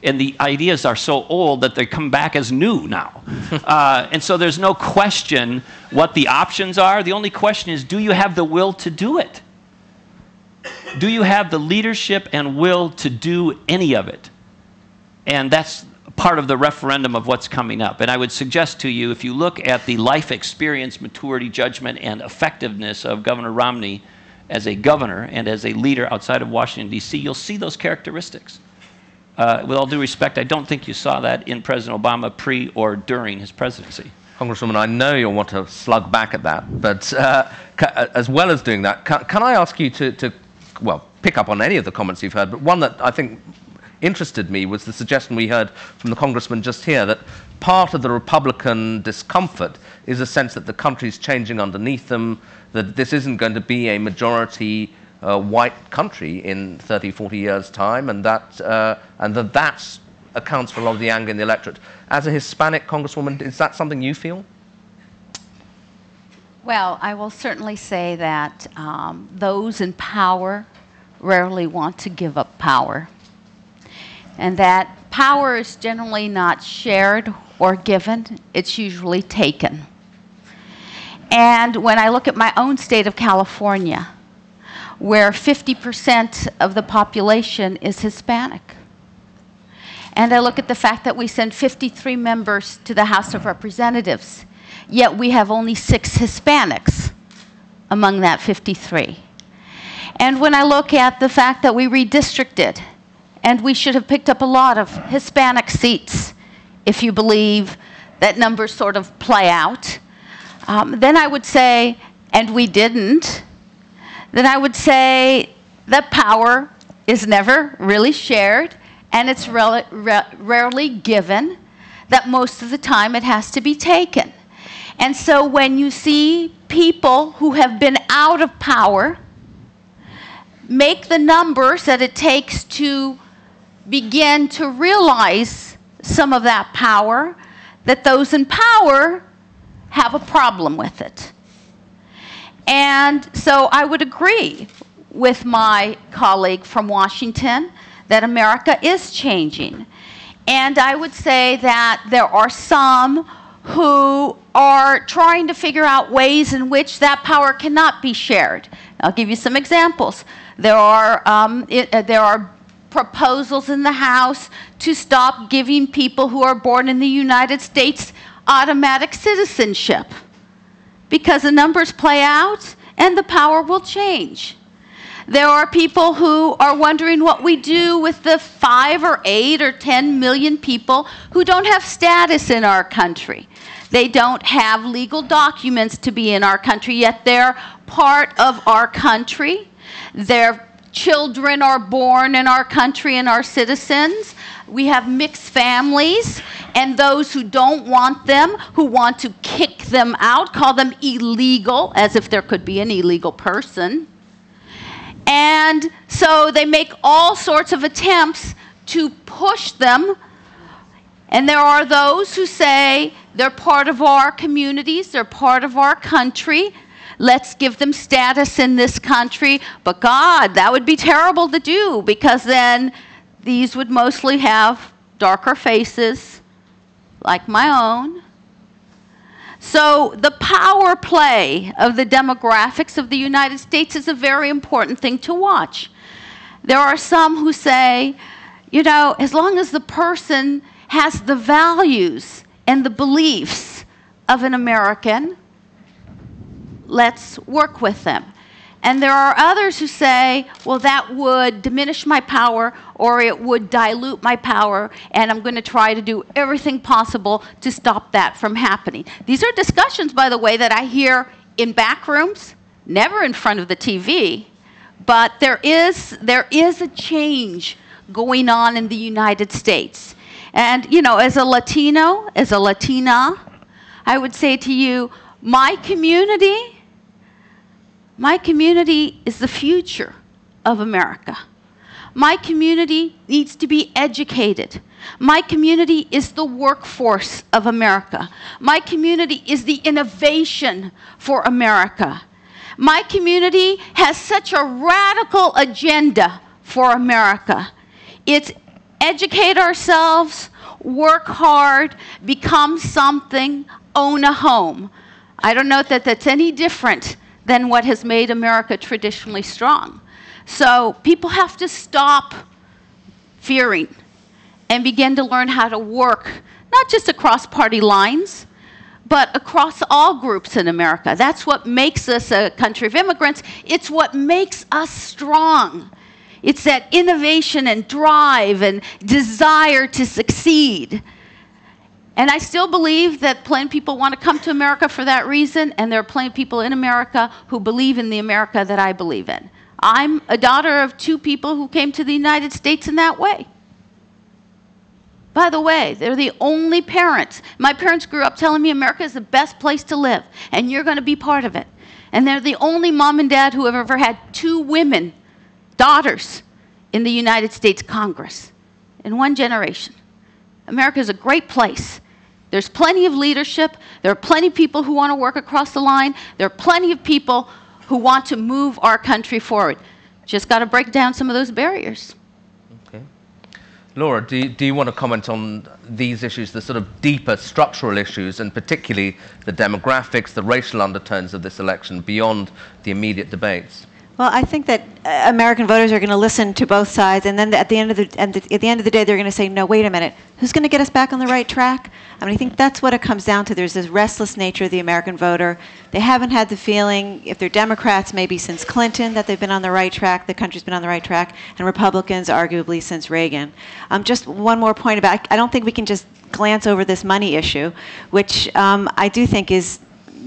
and the ideas are so old that they come back as new now. uh, and so there's no question what the options are. The only question is do you have the will to do it? Do you have the leadership and will to do any of it? And that's part of the referendum of what's coming up. And I would suggest to you, if you look at the life experience, maturity, judgment, and effectiveness of Governor Romney as a governor and as a leader outside of Washington, D.C., you'll see those characteristics. Uh, with all due respect, I don't think you saw that in President Obama pre or during his presidency. Congresswoman, I know you'll want to slug back at that, but uh, ca- as well as doing that, can, can I ask you to, to, well, pick up on any of the comments you've heard, but one that I think interested me was the suggestion we heard from the congressman just here that part of the Republican discomfort is a sense that the country's changing underneath them, that this isn't going to be a majority uh, white country in 30, 40 years' time, and that, uh, and that that accounts for a lot of the anger in the electorate. As a Hispanic congresswoman, is that something you feel? Well, I will certainly say that um, those in power rarely want to give up power. And that power is generally not shared or given, it's usually taken. And when I look at my own state of California, where 50% of the population is Hispanic. And I look at the fact that we send 53 members to the House of Representatives, yet we have only six Hispanics among that 53. And when I look at the fact that we redistricted, and we should have picked up a lot of Hispanic seats, if you believe that numbers sort of play out, um, then I would say, and we didn't, then I would say that power is never really shared and it's rarely, rarely given, that most of the time it has to be taken. And so when you see people who have been out of power make the numbers that it takes to begin to realize some of that power, that those in power have a problem with it. And so I would agree with my colleague from Washington that America is changing. And I would say that there are some who are trying to figure out ways in which that power cannot be shared. I'll give you some examples. There are, um, it, uh, there are proposals in the House to stop giving people who are born in the United States automatic citizenship because the numbers play out and the power will change. There are people who are wondering what we do with the five or eight or ten million people who don't have status in our country. They don't have legal documents to be in our country, yet they're part of our country. Their children are born in our country and are citizens. We have mixed families, and those who don't want them, who want to kick them out, call them illegal, as if there could be an illegal person. And so they make all sorts of attempts to push them. And there are those who say they're part of our communities, they're part of our country. Let's give them status in this country. But God, that would be terrible to do because then these would mostly have darker faces, like my own. So, the power play of the demographics of the United States is a very important thing to watch. There are some who say, you know, as long as the person has the values and the beliefs of an American, let's work with them. And there are others who say, well, that would diminish my power or it would dilute my power, and I'm going to try to do everything possible to stop that from happening. These are discussions, by the way, that I hear in back rooms, never in front of the TV, but there is, there is a change going on in the United States. And, you know, as a Latino, as a Latina, I would say to you, my community my community is the future of America. My community needs to be educated. My community is the workforce of America. My community is the innovation for America. My community has such a radical agenda for America. It's educate ourselves, work hard, become something, own a home. I don't know that that's any different than what has made America traditionally strong. So people have to stop fearing and begin to learn how to work, not just across party lines, but across all groups in America. That's what makes us a country of immigrants. It's what makes us strong. It's that innovation and drive and desire to succeed and I still believe that of people want to come to America for that reason, and there are plenty of people in America who believe in the America that I believe in. I'm a daughter of two people who came to the United States in that way. By the way, they're the only parents. My parents grew up telling me America is the best place to live, and you're going to be part of it. And they're the only mom and dad who have ever had two women, daughters, in the United States Congress in one generation. America is a great place. There's plenty of leadership. There are plenty of people who want to work across the line. There are plenty of people who want to move our country forward. Just got to break down some of those barriers. Okay. Laura, do you, do you want to comment on these issues, the sort of deeper structural issues, and particularly the demographics, the racial undertones of this election beyond the immediate debates? Well, I think that uh, American voters are going to listen to both sides, and then at the end of the, the, at the end of the day, they're going to say, "No, wait a minute, who's going to get us back on the right track?" I mean, I think that's what it comes down to. There's this restless nature of the American voter. They haven't had the feeling, if they're Democrats, maybe since Clinton, that they've been on the right track. The country's been on the right track, and Republicans, arguably, since Reagan. Um, just one more point about: I don't think we can just glance over this money issue, which um, I do think is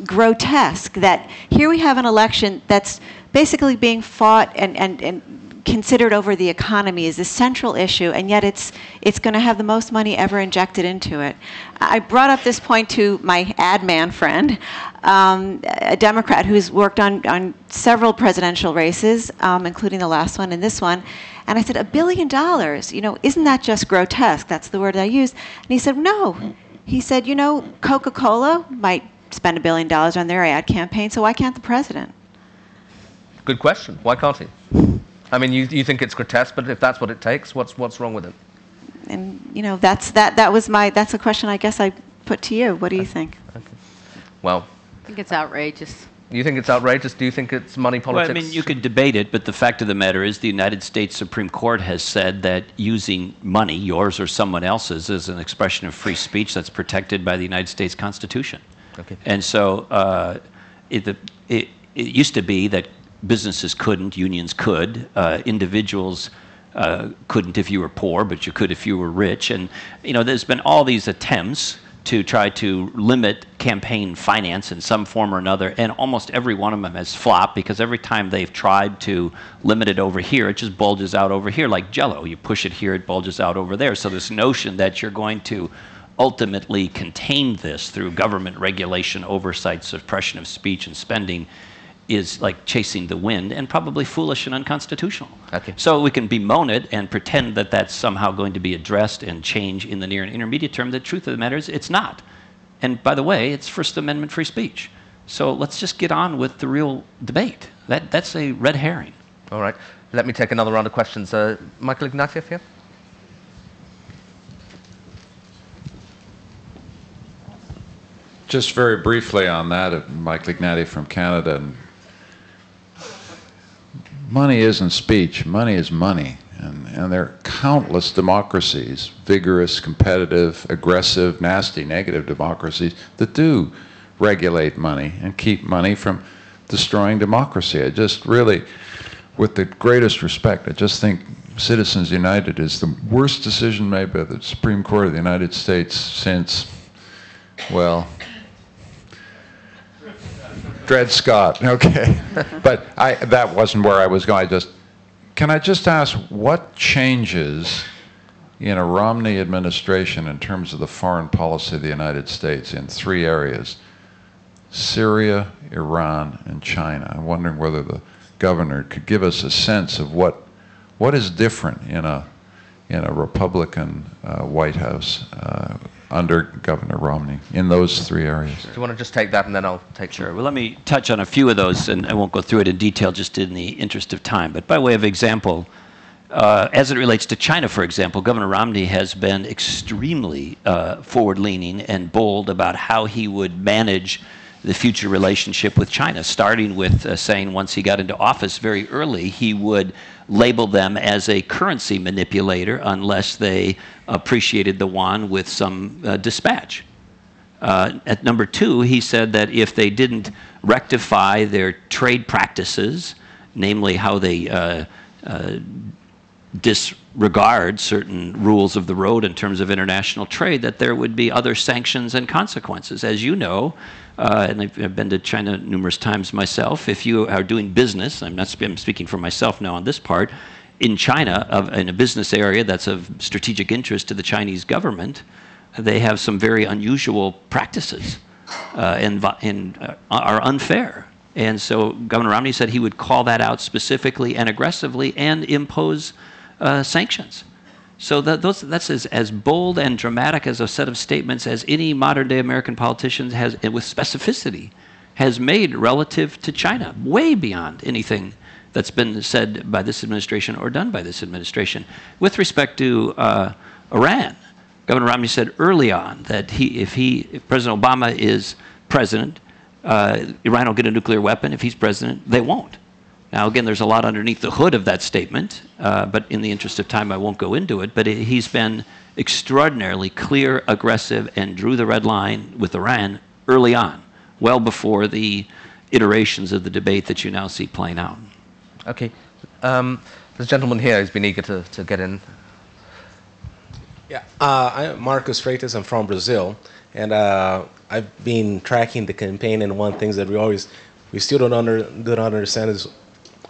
grotesque. That here we have an election that's basically being fought and, and, and considered over the economy is the central issue, and yet it's, it's going to have the most money ever injected into it. I brought up this point to my ad man friend, um, a Democrat who's worked on, on several presidential races, um, including the last one and this one. And I said, a billion dollars, you know, isn't that just grotesque? That's the word I used. And he said, no. He said, you know, Coca Cola might spend a billion dollars on their ad campaign, so why can't the president? Good question. Why can't he? I mean, you, you think it's grotesque, but if that's what it takes, what's, what's wrong with it? And, you know, that's, that, that was my, that's a question I guess I put to you. What do you think? Okay. Well, I think it's outrageous. you think it's outrageous? Do you think it's money politics? Well, I mean, you could debate it, but the fact of the matter is the United States Supreme Court has said that using money, yours or someone else's, is an expression of free speech that's protected by the United States Constitution. Okay. And so uh, it, the, it, it used to be that businesses couldn't, unions could, uh, individuals uh, couldn't if you were poor, but you could if you were rich. And you know, there's been all these attempts to try to limit campaign finance in some form or another, and almost every one of them has flopped because every time they've tried to limit it over here, it just bulges out over here like Jello. You push it here, it bulges out over there. So this notion that you're going to ultimately contain this through government regulation, oversight, suppression of speech and spending is like chasing the wind and probably foolish and unconstitutional. Okay. So we can bemoan it and pretend that that's somehow going to be addressed and change in the near and intermediate term. The truth of the matter is it's not. And by the way, it's First Amendment free speech. So let's just get on with the real debate. That, that's a red herring. All right. Let me take another round of questions. Uh, Michael Ignatieff here. Just very briefly on that, uh, Michael Ignatieff from Canada. And money isn't speech, money is money. And, and there are countless democracies, vigorous, competitive, aggressive, nasty, negative democracies, that do regulate money and keep money from destroying democracy. I just really, with the greatest respect, I just think Citizens United is the worst decision made by the Supreme Court of the United States since, well, Dred Scott. Okay, but I, that wasn't where I was going. I just can I just ask what changes in a Romney administration in terms of the foreign policy of the United States in three areas: Syria, Iran, and China. I'm wondering whether the governor could give us a sense of what what is different in a in a Republican uh, White House uh, under Governor Romney in those three areas. Do you want to just take that and then I'll take Sure. Well, let me touch on a few of those, and I won't go through it in detail just in the interest of time. But by way of example, uh, as it relates to China, for example, Governor Romney has been extremely uh, forward leaning and bold about how he would manage the future relationship with China, starting with uh, saying once he got into office very early, he would label them as a currency manipulator unless they appreciated the yuan with some uh, dispatch. Uh, at number two, he said that if they didn't rectify their trade practices, namely how they uh, uh, disregard certain rules of the road in terms of international trade, that there would be other sanctions and consequences. As you know, uh, and I've, I've, been to China numerous times myself, if you are doing business, I'm not I'm speaking for myself now on this part, in China, of, in a business area that's of strategic interest to the Chinese government, they have some very unusual practices uh, and, and uh, are unfair. And so Governor Romney said he would call that out specifically and aggressively and impose uh, sanctions. So that, those, that's as, as bold and dramatic as a set of statements as any modern day American politician has, with specificity, has made relative to China, way beyond anything that's been said by this administration or done by this administration. With respect to uh, Iran, Governor Romney said early on that he, if, he, if President Obama is president, uh, Iran will get a nuclear weapon. If he's president, they won't. Now, again, there's a lot underneath the hood of that statement, uh, but in the interest of time, I won't go into it. But it, he's been extraordinarily clear, aggressive, and drew the red line with Iran early on, well before the iterations of the debate that you now see playing out. Okay. Um, there's a gentleman here who's been eager to, to get in. Yeah, uh, I'm Marcos Freitas. I'm from Brazil, and uh, I've been tracking the campaign. And one thing that we always, we still don't under, do not understand is,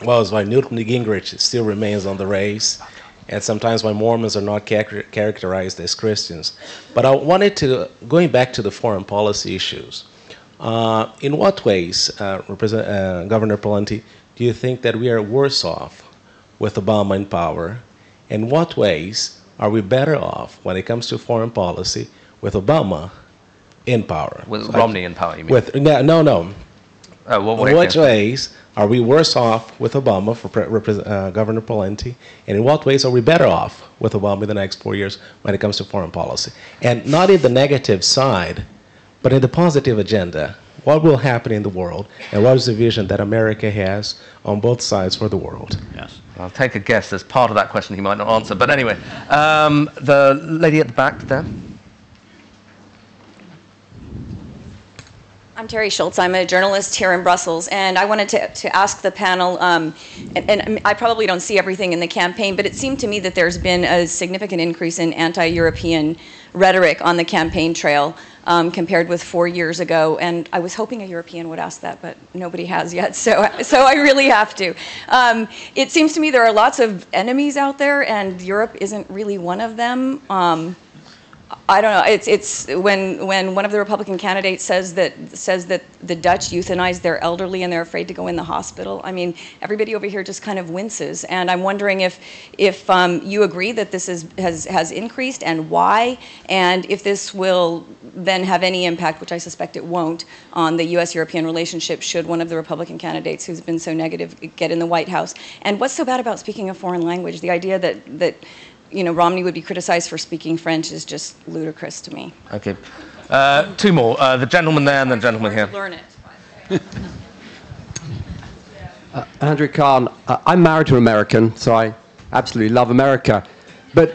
well, is why Newton Gingrich still remains on the race, and sometimes why Mormons are not char- characterized as Christians. But I wanted to going back to the foreign policy issues. Uh, in what ways, uh, Represent, uh, Governor Pawlenty, do you think that we are worse off with Obama in power? In what ways are we better off when it comes to foreign policy with Obama in power? With So Romney I- in power, you mean? With no, no, no. Oh, what In way, what yeah. ways are we worse off with Obama for pre- uh, Governor Pawlenty, and in what ways are we better off with Obama in the next four years when it comes to foreign policy? And not in the negative side, but in the positive agenda. What will happen in the world, and what is the vision that America has on both sides for the world? Yes. I'll take a guess. There's part of that question he might not answer. But anyway, um, the lady at the back there. I'm Teri Schultz. I'm a journalist here in Brussels, and I wanted to, to ask the panel. Um, and, and I probably don't see everything in the campaign, but it seemed to me that there's been a significant increase in anti-European rhetoric on the campaign trail um, compared with four years ago. And I was hoping a European would ask that, but nobody has yet. So, so I really have to. Um, it seems to me there are lots of enemies out there, and Europe isn't really one of them. I don't know. It's it's when when one of the Republican candidates says that says that the Dutch euthanize their elderly and they're afraid to go in the hospital. I mean, everybody over here just kind of winces, and I'm wondering if if um, you agree that this is has has increased and why, and if this will then have any impact, which I suspect it won't, on the U.S.-European relationship should one of the Republican candidates who's been so negative get in the White House. And what's so bad about speaking a foreign language? The idea that that you know, Romney would be criticized for speaking French is just ludicrous to me. Okay. Uh, two more. Uh, the gentleman there and the gentleman here. Learn it. Uh, Andrew Kahn, uh, I'm married to an American, so I absolutely love America. But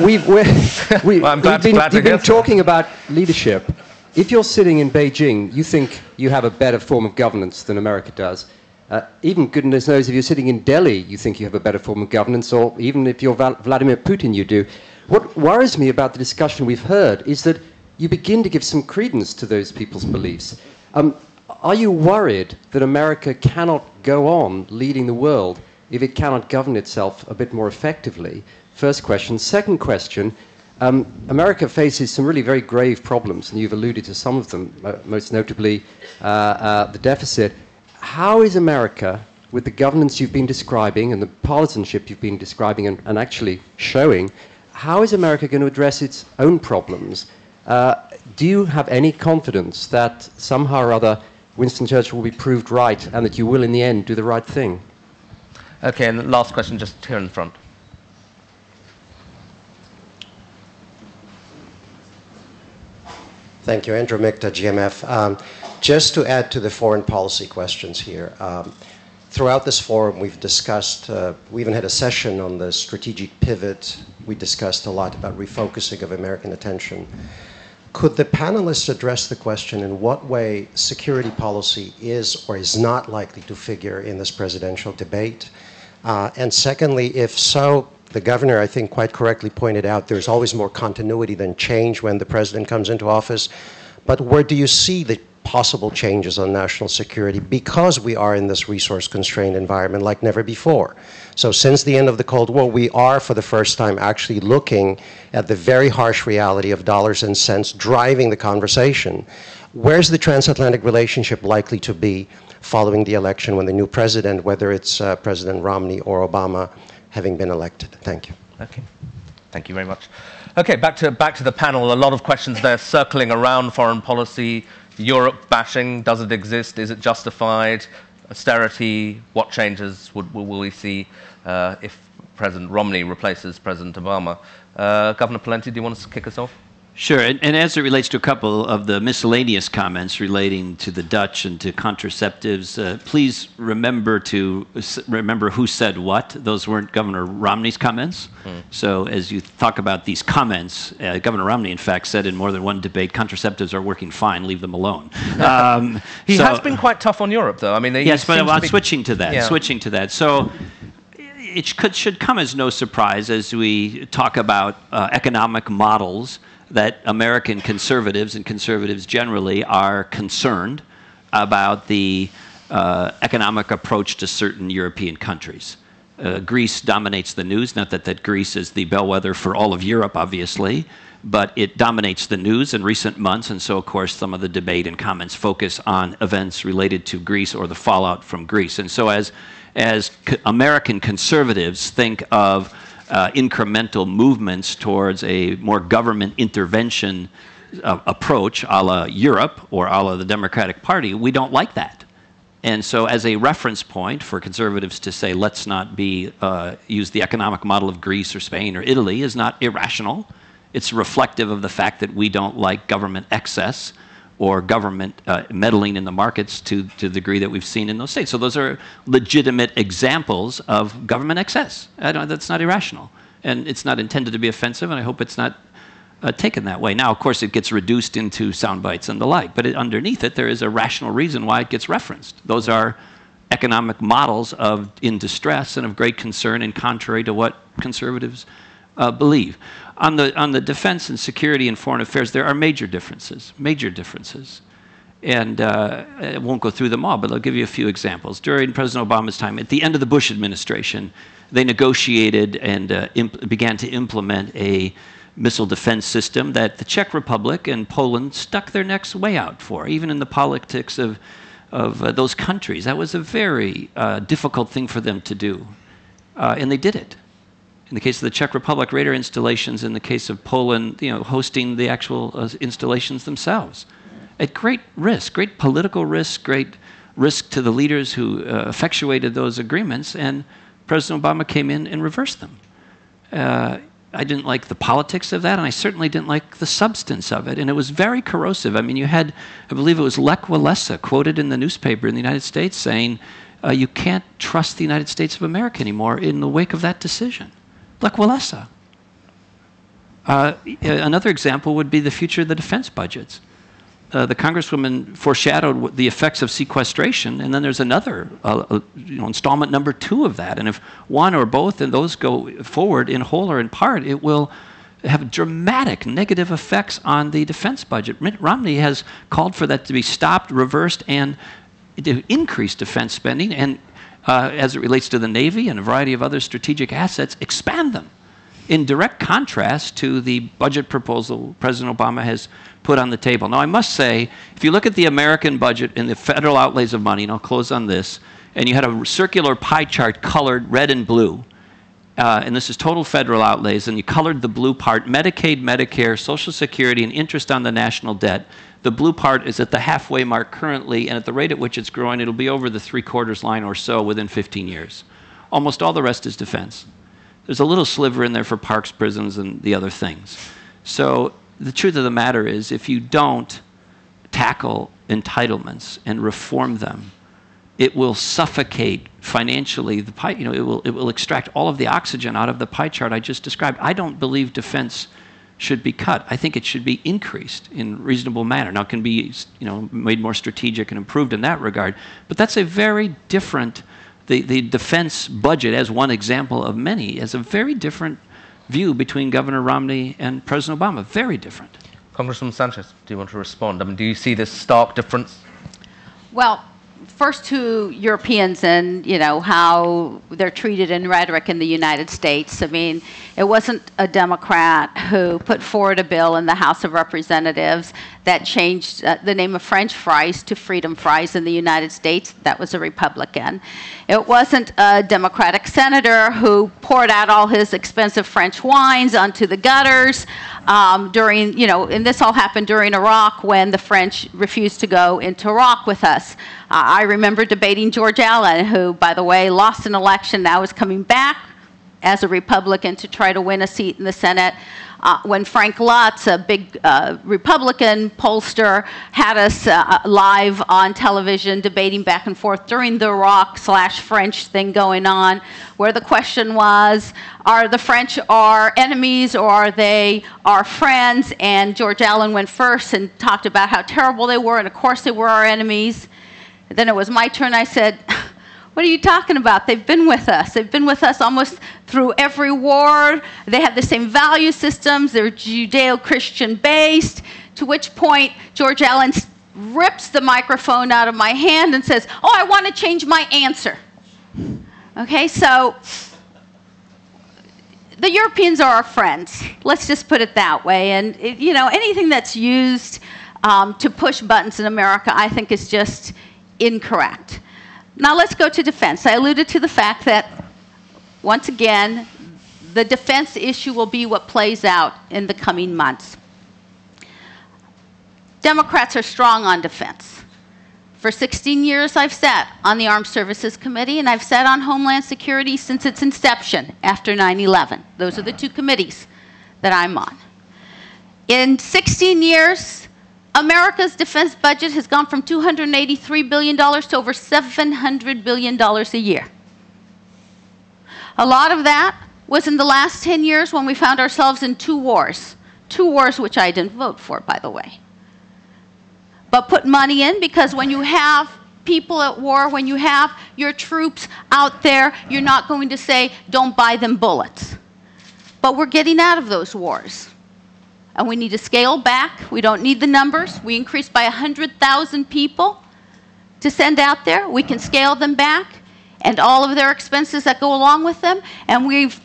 we've, we're, we, Well, I'm glad- we've been, glad to we've been talking about leadership. If you're sitting in Beijing, you think you have a better form of governance than America does. Uh, even goodness knows if you're sitting in Delhi, you think you have a better form of governance, or even if you're Val- Vladimir Putin, you do. What worries me about the discussion we've heard is that you begin to give some credence to those people's beliefs. Um, are you worried that America cannot go on leading the world if it cannot govern itself a bit more effectively? First question. Second question. Um, America faces some really very grave problems, and you've alluded to some of them, most notably uh, uh, the deficit. How is America, with the governance you've been describing and the partisanship you've been describing and, and actually showing, how is America going to address its own problems? Uh, do you have any confidence that somehow or other Winston Churchill will be proved right and that you will, in the end, do the right thing? Okay, and the last question just here in front. Thank you. Andrew Michta, GMF. Um, just to add to the foreign policy questions here, um, throughout this forum, we've discussed, uh, we even had a session on the strategic pivot. We discussed a lot about refocusing of American attention. Could the panelists address the question in what way security policy is or is not likely to figure in this presidential debate? Uh, and secondly, if so, the governor, I think, quite correctly pointed out there's always more continuity than change when the president comes into office. But where do you see the possible changes on national security because we are in this resource constrained environment like never before? So, since the end of the Cold War, we are for the first time actually looking at the very harsh reality of dollars and cents driving the conversation. Where's the transatlantic relationship likely to be following the election when the new president, whether it's uh, President Romney or Obama, having been elected? Thank you. Okay. Thank you very much. Okay, back to, back to the panel. A lot of questions there circling around foreign policy. Europe bashing, does it exist? Is it justified? Austerity, what changes would, will we see uh, if President Romney replaces President Obama? Uh, Governor Pawlenty, do you want to kick us off? Sure, and, and, as it relates to a couple of the miscellaneous comments relating to the Dutch and to contraceptives, uh, please remember to remember who said what. Those weren't Governor Romney's comments. Mm. So as you talk about these comments, uh, Governor Romney, in fact, said in more than one debate, contraceptives are working fine. Leave them alone. Um, he so, has been quite tough on Europe, though. I mean, yes, but I'm switching to that. Yeah. Switching to that. So it should come as no surprise as we talk about uh, economic models that American conservatives and conservatives generally are concerned about the uh, economic approach to certain European countries. Uh, Greece dominates the news, not that, that Greece is the bellwether for all of Europe, obviously, but it dominates the news in recent months, and so, of course, some of the debate and comments focus on events related to Greece or the fallout from Greece. And so, as, as American conservatives think of uh, incremental movements towards a more government intervention uh, approach a la Europe or a la the Democratic Party, we don't like that. And so, as a reference point for conservatives to say, let's not be, uh, use the economic model of Greece or Spain or Italy is not irrational. It's reflective of the fact that we don't like government excess or government uh, meddling in the markets to, to the degree that we've seen in those states. So those are legitimate examples of government excess. that's not irrational. And it's not intended to be offensive, and I hope it's not uh, taken that way. Now, of course, it gets reduced into sound bites and the like, but it, underneath it, there is a rational reason why it gets referenced. Those are economic models of in distress and of great concern, and contrary to what conservatives uh, believe. On the, on the defense and security and foreign affairs, there are major differences, major differences. And uh, I won't go through them all, but I'll give you a few examples. During President Obama's time, at the end of the Bush administration, they negotiated and uh, began to implement a missile defense system that the Czech Republic and Poland stuck their necks way out for, even in the politics of, of uh, those countries. That was a very uh, difficult thing for them to do. Uh, and they did it in the case of the Czech Republic, radar installations, in the case of Poland, you know, hosting the actual uh, installations themselves. At great risk, great political risk, great risk to the leaders who uh, effectuated those agreements, and President Obama came in and reversed them. Uh, I didn't like the politics of that, and I certainly didn't like the substance of it. And it was very corrosive. I mean, you had, I believe it was Lech Walesa quoted in the newspaper in the United States saying, uh, You can't trust the United States of America anymore in the wake of that decision. Lech Walesa. Uh, another example would be the future of the defense budgets. Uh, the congresswoman foreshadowed the effects of sequestration, and then there's another uh, uh, you know, installment number two of that. And if one or both of those go forward in whole or in part, it will have dramatic negative effects on the defense budget. Mitt Romney has called for that to be stopped, reversed, and to increase defense spending. And uh, as it relates to the Navy and a variety of other strategic assets, expand them in direct contrast to the budget proposal President Obama has put on the table. Now, I must say, if you look at the American budget and the federal outlays of money, and I'll close on this, and you had a circular pie chart colored red and blue, uh, and this is total federal outlays, and you colored the blue part Medicaid, Medicare, Social Security, and interest on the national debt. The blue part is at the halfway mark currently, and at the rate at which it's growing, it'll be over the three quarters line or so within 15 years. Almost all the rest is defense. There's a little sliver in there for parks, prisons, and the other things. So the truth of the matter is, if you don't tackle entitlements and reform them, it will suffocate financially the pie, you know, it will, it will extract all of the oxygen out of the pie chart I just described. I don't believe defense should be cut. I think it should be increased in reasonable manner. Now, it can be you know, made more strategic and improved in that regard, but that's a very different, the, the defense budget, as one example of many, is a very different view between Governor Romney and President Obama. Very different. Congressman Sanchez, do you want to respond? I mean, do you see this stark difference? Well, first to Europeans and you know how they're treated in rhetoric in the United States. I mean, it wasn't a Democrat who put forward a bill in the House of Representatives that changed uh, the name of French fries to freedom fries in the United States. That was a Republican. It wasn't a Democratic senator who poured out all his expensive French wines onto the gutters um, during, you know, and this all happened during Iraq when the French refused to go into Iraq with us. Uh, I remember debating George Allen, who, by the way, lost an election, now is coming back as a Republican to try to win a seat in the Senate. Uh, when Frank Luntz, a big uh, Republican pollster, had us uh, live on television debating back and forth during the Iraq slash French thing going on, where the question was, are the French our enemies or are they our friends? And George Allen went first and talked about how terrible they were, and of course they were our enemies. Then it was my turn. I said, what are you talking about? They've been with us. They've been with us almost through every war. They have the same value systems. They're Judeo Christian based. To which point, George Allen rips the microphone out of my hand and says, Oh, I want to change my answer. Okay, so the Europeans are our friends. Let's just put it that way. And, you know, anything that's used um, to push buttons in America, I think is just incorrect. Now let's go to defense. I alluded to the fact that, once again, the defense issue will be what plays out in the coming months. Democrats are strong on defense. For 16 years, I've sat on the Armed Services Committee, and I've sat on Homeland Security since its inception after 9 11. Those are the two committees that I'm on. In 16 years, America's defense budget has gone from $283 billion to over $700 billion a year. A lot of that was in the last 10 years when we found ourselves in two wars. Two wars which I didn't vote for, by the way. But put money in because when you have people at war, when you have your troops out there, you're not going to say, don't buy them bullets. But we're getting out of those wars and we need to scale back. We don't need the numbers. We increased by 100,000 people to send out there. We can scale them back and all of their expenses that go along with them. And we've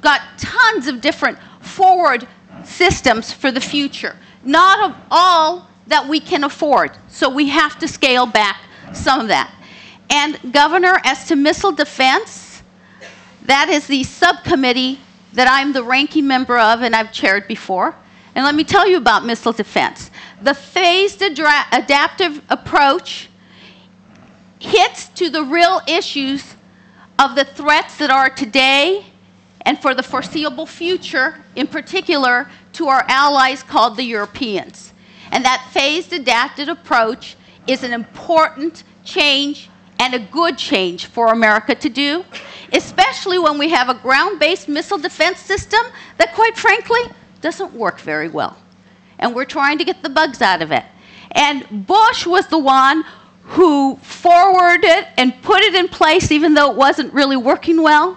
got tons of different forward systems for the future. Not of all that we can afford. So we have to scale back some of that. And Governor, as to missile defense, that is the subcommittee that I'm the ranking member of and I've chaired before. And let me tell you about missile defense. The phased adaptive approach hits to the real issues of the threats that are today and for the foreseeable future, in particular to our allies called the Europeans. And that phased adaptive approach is an important change and a good change for America to do, especially when we have a ground based missile defense system that, quite frankly, doesn't work very well. And we're trying to get the bugs out of it. And Bush was the one who forwarded it and put it in place even though it wasn't really working well.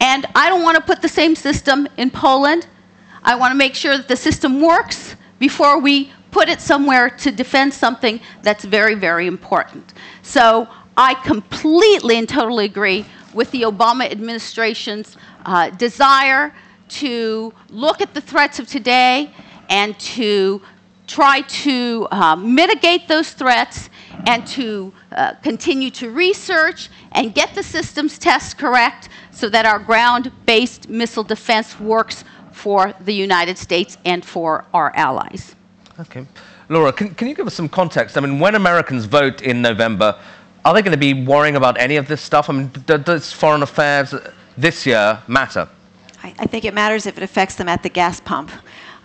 And I don't want to put the same system in Poland. I want to make sure that the system works before we put it somewhere to defend something that's very, very important. So I completely and totally agree with the Obama administration's uh, desire to look at the threats of today and to try to uh, mitigate those threats and to uh, continue to research and get the systems tests correct so that our ground based missile defense works for the United States and for our allies. Okay. Laura, can, can you give us some context? I mean, when Americans vote in November, are they going to be worrying about any of this stuff? I mean, does foreign affairs this year matter? I, I think it matters if it affects them at the gas pump.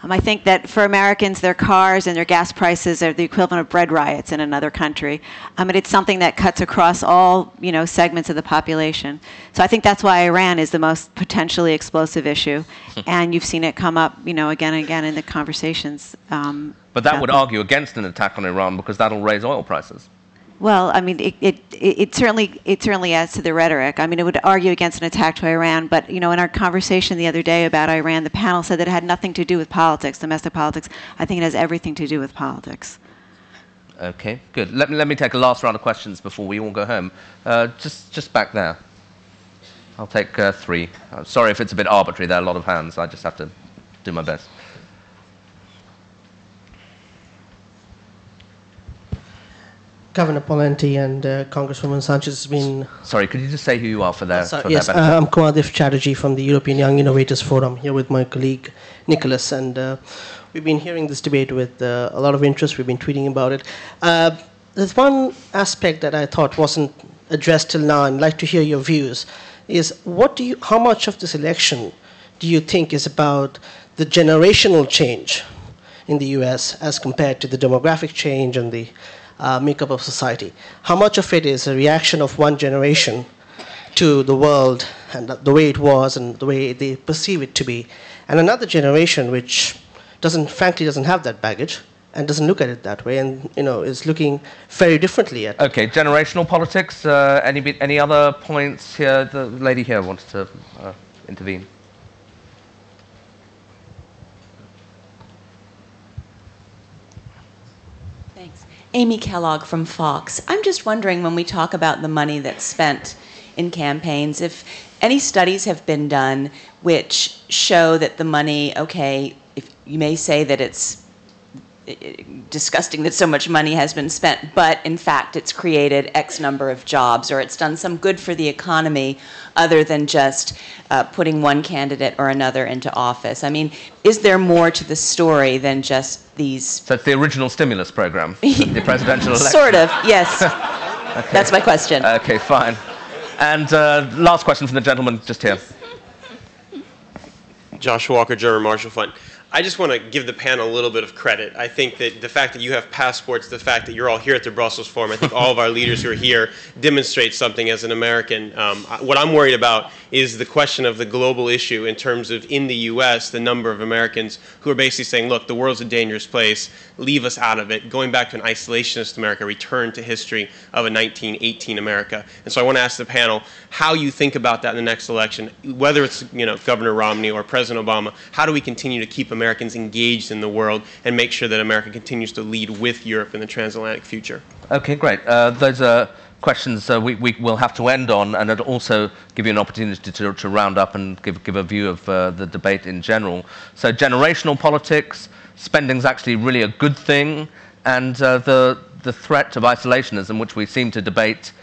Um, I think that for Americans, their cars and their gas prices are the equivalent of bread riots in another country. Um, and it's something that cuts across all you know segments of the population. So I think that's why Iran is the most potentially explosive issue, and you've seen it come up you know again and again in the conversations. Um, but that would argue against an attack on Iran because that'll raise oil prices. Well, I mean, it, it, it, certainly it certainly adds to the rhetoric. I mean, it would argue against an attack to Iran, but you know, in our conversation the other day about Iran, the panel said that it had nothing to do with politics, domestic politics. I think it has everything to do with politics. Okay, good. Let me let me take a last round of questions before we all go home. Uh, just just back there. I'll take uh, three. Uh, sorry if it's a bit arbitrary. There are a lot of hands. I just have to do my best. Governor Pawlenty and uh, Congresswoman Sanchez has been. Sorry, could you just say who you are for that? For yes, uh, I'm Kumadev Chatterjee from the European Young Innovators Forum, here with my colleague Nicholas. And uh, we've been hearing this debate with uh, a lot of interest. We've been tweeting about it. Uh, there's one aspect that I thought wasn't addressed till now, and I'd like to hear your views. is what do you, how much of this election do you think is about the generational change in the US as compared to the demographic change and the uh, makeup of society? How much of it is a reaction of one generation to the world and the way it was and the way they perceive it to be, and another generation which doesn't, frankly, doesn't have that baggage and doesn't look at it that way, and you know is looking very differently at. Okay, generational politics. Uh, any any other points here? The lady here wants to uh, intervene. Thanks. Amy Kellogg from Fox. I'm just wondering when we talk about the money that's spent in campaigns, if any studies have been done which show that the money, okay, if you may say that it's disgusting that so much money has been spent, but in fact it's created X number of jobs or it's done some good for the economy other than just uh, putting one candidate or another into office. I mean, is there more to the story than just these? So it's the original stimulus program, the presidential election. Sort of, yes. Okay. That's my question. Okay, fine. And uh, last question from the gentleman just here. Joshua Walker, German Marshall Fund. I just want to give the panel a little bit of credit. I think that the fact that you have passports, the fact that you're all here at the Brussels Forum, I think all of our leaders who are here demonstrate something as an American. Um, what I'm worried about is the question of the global issue in terms of in the U.S., the number of Americans who are basically saying, look, the world's a dangerous place, leave us out of it, going back to an isolationist America, return to history of a 1918 America. And so I want to ask the panel how you think about that in the next election, whether it's you know Governor Romney or President Obama. How do we continue to keep Americans engaged in the world and make sure that America continues to lead with Europe in the transatlantic future? Okay, great. Uh, those are questions uh, we, we will have to end on, and I'd also give you an opportunity to, to round up and give, give a view of uh, the debate in general. So, generational politics, spending's actually really a good thing, and uh, the, the threat of isolationism, which we seem to debate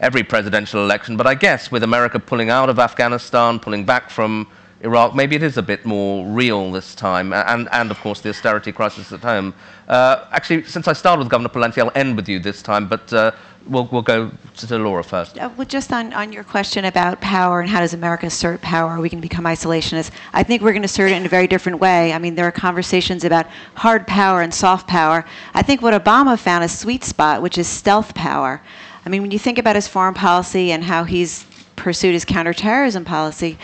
every presidential election. But I guess with America pulling out of Afghanistan, pulling back from Iraq, maybe it is a bit more real this time, and, and of course the austerity crisis at home. Uh, actually, since I started with Governor Pawlenty, I'll end with you this time, but uh, we'll, we'll go to, to Laura first. Uh, well, just on, on your question about power and how does America assert power, Are we can become isolationists. I think we're going to assert it in a very different way. I mean, there are conversations about hard power and soft power. I think what Obama found a sweet spot, which is stealth power. I mean, when you think about his foreign policy and how he's pursued his counterterrorism policy,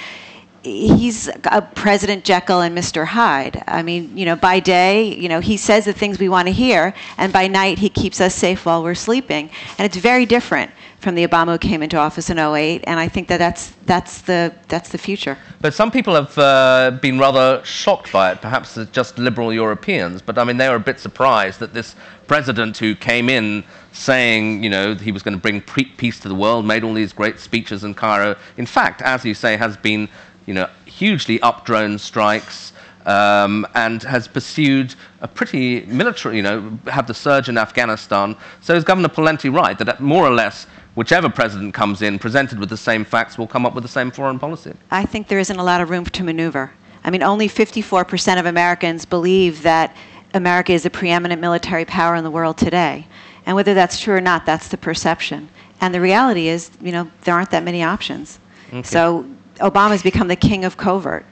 he's a President Jekyll and Mr. Hyde. I mean, you know, by day, you know, he says the things we want to hear, and by night, he keeps us safe while we're sleeping. And it's very different from the Obama who came into office in 08, and I think that that's, that's, the, that's the future. But some people have uh, been rather shocked by it, perhaps just liberal Europeans, but I mean, they were a bit surprised that this president who came in saying, you know, he was going to bring peace to the world, made all these great speeches in Cairo, in fact, as you say, has been you know, hugely up drone strikes, um, and has pursued a pretty military, you know, have the surge in Afghanistan. So is Governor Pawlenty right that more or less whichever president comes in, presented with the same facts, will come up with the same foreign policy? I think there isn't a lot of room to maneuver. I mean, only 54% of Americans believe that America is the preeminent military power in the world today. And whether that's true or not, that's the perception. And the reality is, you know, there aren't that many options. Okay. So Obama's become the king of covert.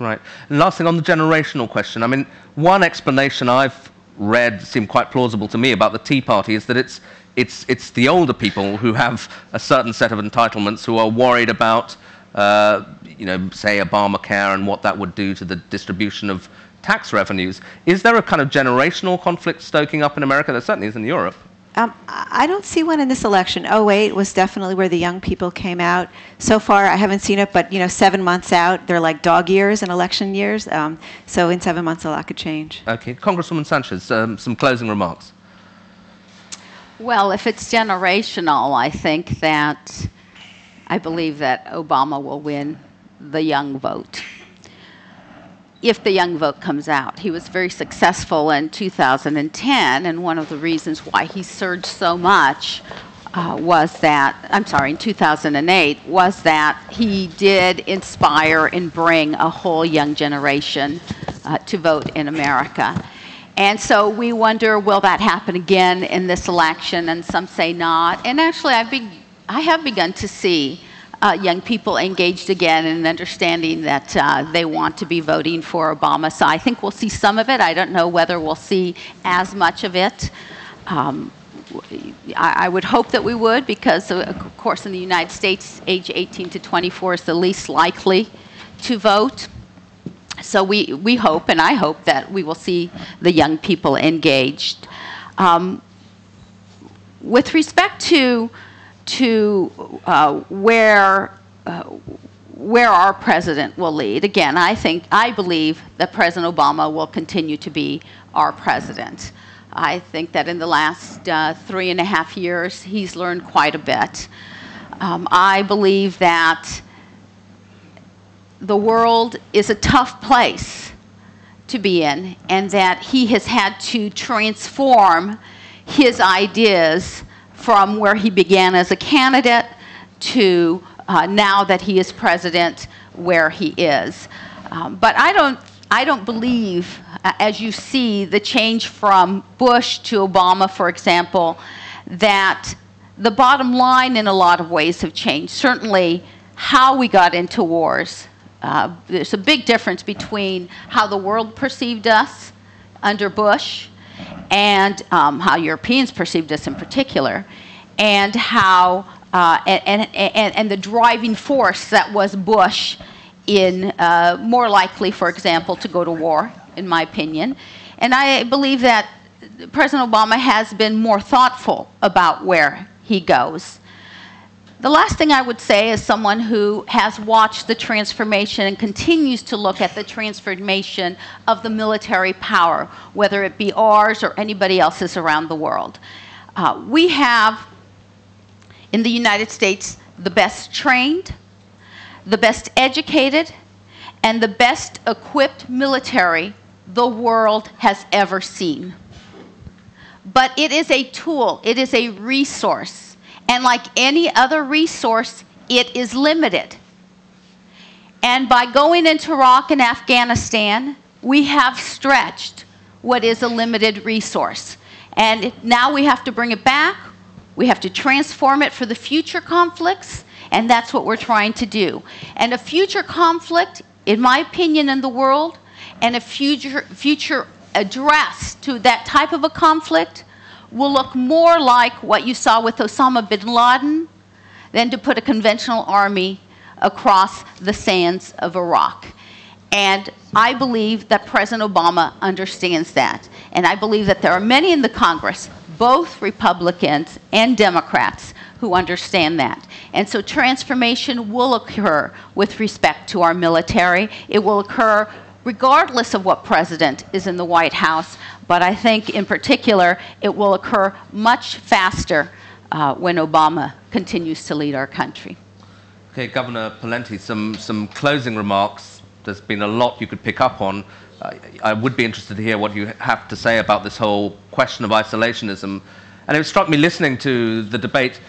Right. And last thing on the generational question. I mean, one explanation I've read seemed quite plausible to me about the Tea Party is that it's it's it's the older people who have a certain set of entitlements who are worried about, uh, you know, say Obamacare and what that would do to the distribution of tax revenues. Is there a kind of generational conflict stoking up in America? There certainly is in Europe. Um, I don't see one in this election. 08 was definitely where the young people came out. So far, I haven't seen it, but you know, seven months out, they're like dog years in election years. Um, so in seven months, a lot could change. Okay, Congresswoman Sanchez, um, some closing remarks. Well, if it's generational, I think that I believe that Obama will win the young vote if the young vote comes out. He was very successful in 2010, and one of the reasons why he surged so much uh, was that, I'm sorry, in 2008, was that he did inspire and bring a whole young generation uh, to vote in America. And so we wonder, will that happen again in this election? And some say not. And actually, I've I have begun to see uh, young people engaged again and understanding that uh, they want to be voting for Obama. So I think we'll see some of it. I don't know whether we'll see as much of it. Um, I, would hope that we would because, uh, of course, in the United States, age 18 to 24 is the least likely to vote. So we, we hope, and I hope, that we will see the young people engaged. Um, with respect to to uh, where uh, where our president will lead. Again, I think I believe that President Obama will continue to be our president. I think that in the last uh, three and a half years, he's learned quite a bit. Um, I believe that the world is a tough place to be in, and that he has had to transform his ideas from where he began as a candidate to uh, now that he is president where he is. Um, but I don't, I don't believe, uh, as you see the change from Bush to Obama, for example, that the bottom line in a lot of ways have changed. Certainly, how we got into wars. Uh, there's a big difference between how the world perceived us under Bush and um, how Europeans perceived us in particular, and how uh, and, and, and the driving force that was Bush in uh, more likely, for example, to go to war, in my opinion. And I believe that President Obama has been more thoughtful about where he goes. The last thing I would say is someone who has watched the transformation and continues to look at the transformation of the military power, whether it be ours or anybody else's around the world. Uh, we have in the United States the best trained, the best educated, and the best equipped military the world has ever seen. But it is a tool, it is a resource and like any other resource, it is limited. And by going into Iraq and Afghanistan, we have stretched what is a limited resource. And now we have to bring it back. We have to transform it for the future conflicts, and that's what we're trying to do. And a future conflict, in my opinion, in the world, and a future, future address to that type of a conflict will look more like what you saw with Osama bin Laden than to put a conventional army across the sands of Iraq. And I believe that President Obama understands that. And I believe that there are many in the Congress, both Republicans and Democrats, who understand that. And so transformation will occur with respect to our military. It will occur regardless of what president is in the White House. But I think, in particular, it will occur much faster uh, when Obama continues to lead our country. Okay, Governor Pawlenty, some, some closing remarks. There's been a lot you could pick up on. I, I would be interested to hear what you have to say about this whole question of isolationism. And it struck me listening to the debate,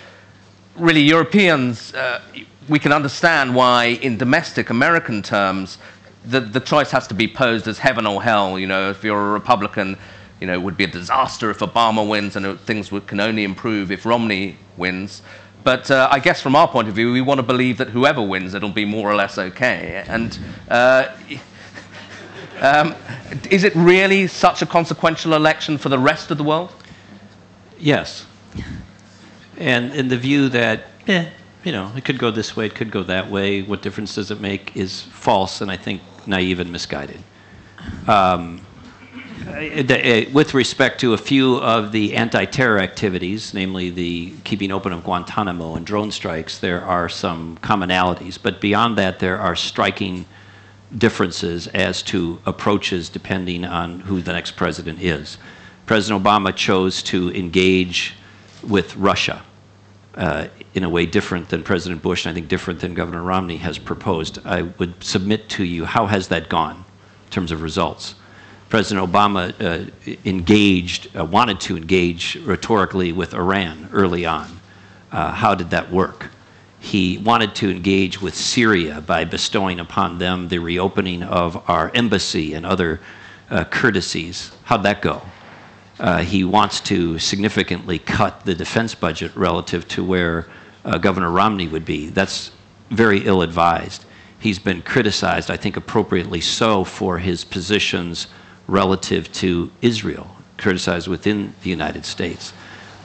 really, Europeans, uh, we can understand why, in domestic American terms, the, the choice has to be posed as heaven or hell. You know, if you're a Republican, you know, it would be a disaster if Obama wins, and things would, can only improve if Romney wins. But uh, I guess from our point of view, we want to believe that whoever wins, it'll be more or less okay. And uh, um, is it really such a consequential election for the rest of the world? Yes. And in the view that, eh, you know, it could go this way, it could go that way. What difference does it make? Is false, and I think naive and misguided. Um, with respect to a few of the anti-terror activities, namely the keeping open of Guantanamo and drone strikes, there are some commonalities. But beyond that, there are striking differences as to approaches depending on who the next president is. President Obama chose to engage with Russia uh, in a way different than President Bush, and I think different than Governor Romney has proposed. I would submit to you how has that gone in terms of results? President Obama uh, engaged, uh, wanted to engage rhetorically with Iran early on. Uh, how did that work? He wanted to engage with Syria by bestowing upon them the reopening of our embassy and other uh, courtesies. How'd that go? Uh, he wants to significantly cut the defense budget relative to where uh, Governor Romney would be. That's very ill advised. He's been criticized, I think appropriately so, for his positions relative to Israel, criticized within the United States.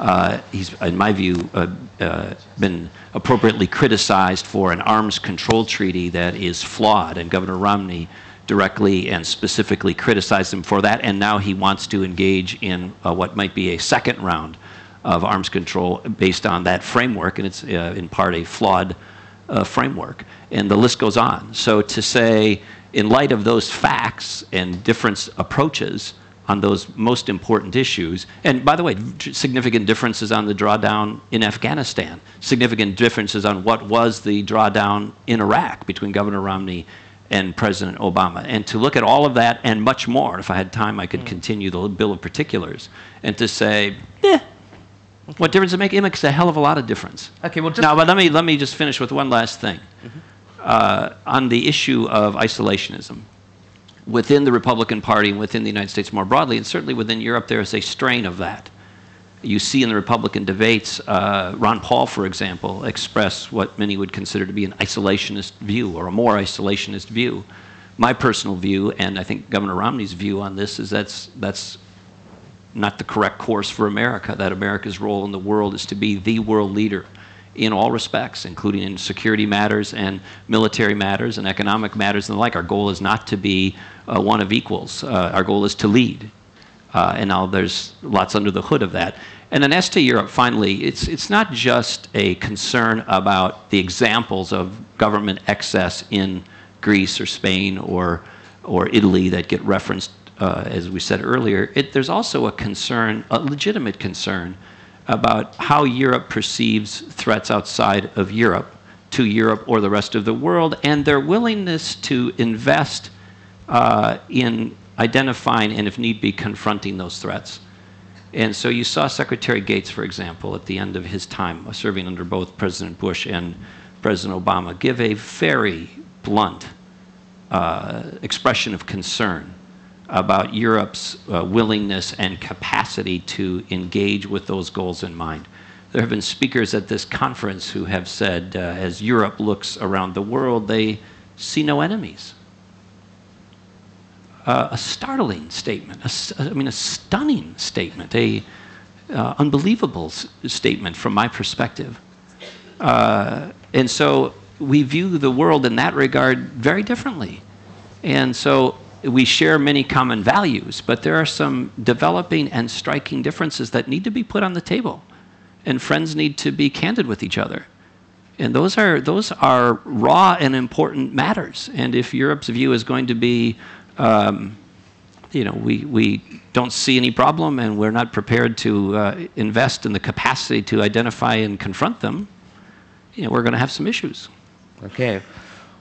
Uh, he's, in my view, uh, uh, been appropriately criticized for an arms control treaty that is flawed, and Governor Romney directly and specifically criticized him for that, and now he wants to engage in uh, what might be a second round of arms control based on that framework, and it's uh, in part a flawed uh, framework. And the list goes on. So to say, in light of those facts and different approaches on those most important issues, and by the way, significant differences on the drawdown in Afghanistan, significant differences on what was the drawdown in Iraq between Governor Romney and President Obama. And to look at all of that and much more, if I had time, I could mm. continue the bill of particulars, and to say, eh, what difference does it make? It makes a hell of a lot of difference. Okay, well, just now, but let me let me just finish with one last thing mm-hmm. uh, on the issue of isolationism within the Republican Party and within the United States more broadly, and certainly within Europe, there is a strain of that. You see in the Republican debates, uh, Ron Paul, for example, express what many would consider to be an isolationist view or a more isolationist view. My personal view, and I think Governor Romney's view on this, is that's that's not the correct course for America, that America's role in the world is to be the world leader in all respects, including in security matters and military matters and economic matters and the like. Our goal is not to be uh, one of equals. Uh, our goal is to lead. Uh, and now there's lots under the hood of that. And then as to Europe, finally, it's, it's not just a concern about the examples of government excess in Greece or Spain or, or Italy that get referenced uh, as we said earlier, it, there's also a concern, a legitimate concern, about how Europe perceives threats outside of Europe to Europe or the rest of the world, and their willingness to invest uh, in identifying and, if need be, confronting those threats. And so you saw Secretary Gates, for example, at the end of his time serving under both President Bush and President Obama, give a very blunt uh, expression of concern about Europe's uh, willingness and capacity to engage with those goals in mind. There have been speakers at this conference who have said, uh, as Europe looks around the world, they see no enemies. Uh, a startling statement, a, I mean, a stunning statement, a uh, unbelievable statement from my perspective. Uh, and so we view the world in that regard very differently. And so we share many common values, but there are some developing and striking differences that need to be put on the table. And friends need to be candid with each other. And those are, those are raw and important matters. And if Europe's view is going to be, um, you know, we, we don't see any problem and we're not prepared to uh, invest in the capacity to identify and confront them, you know, we're going to have some issues. Okay.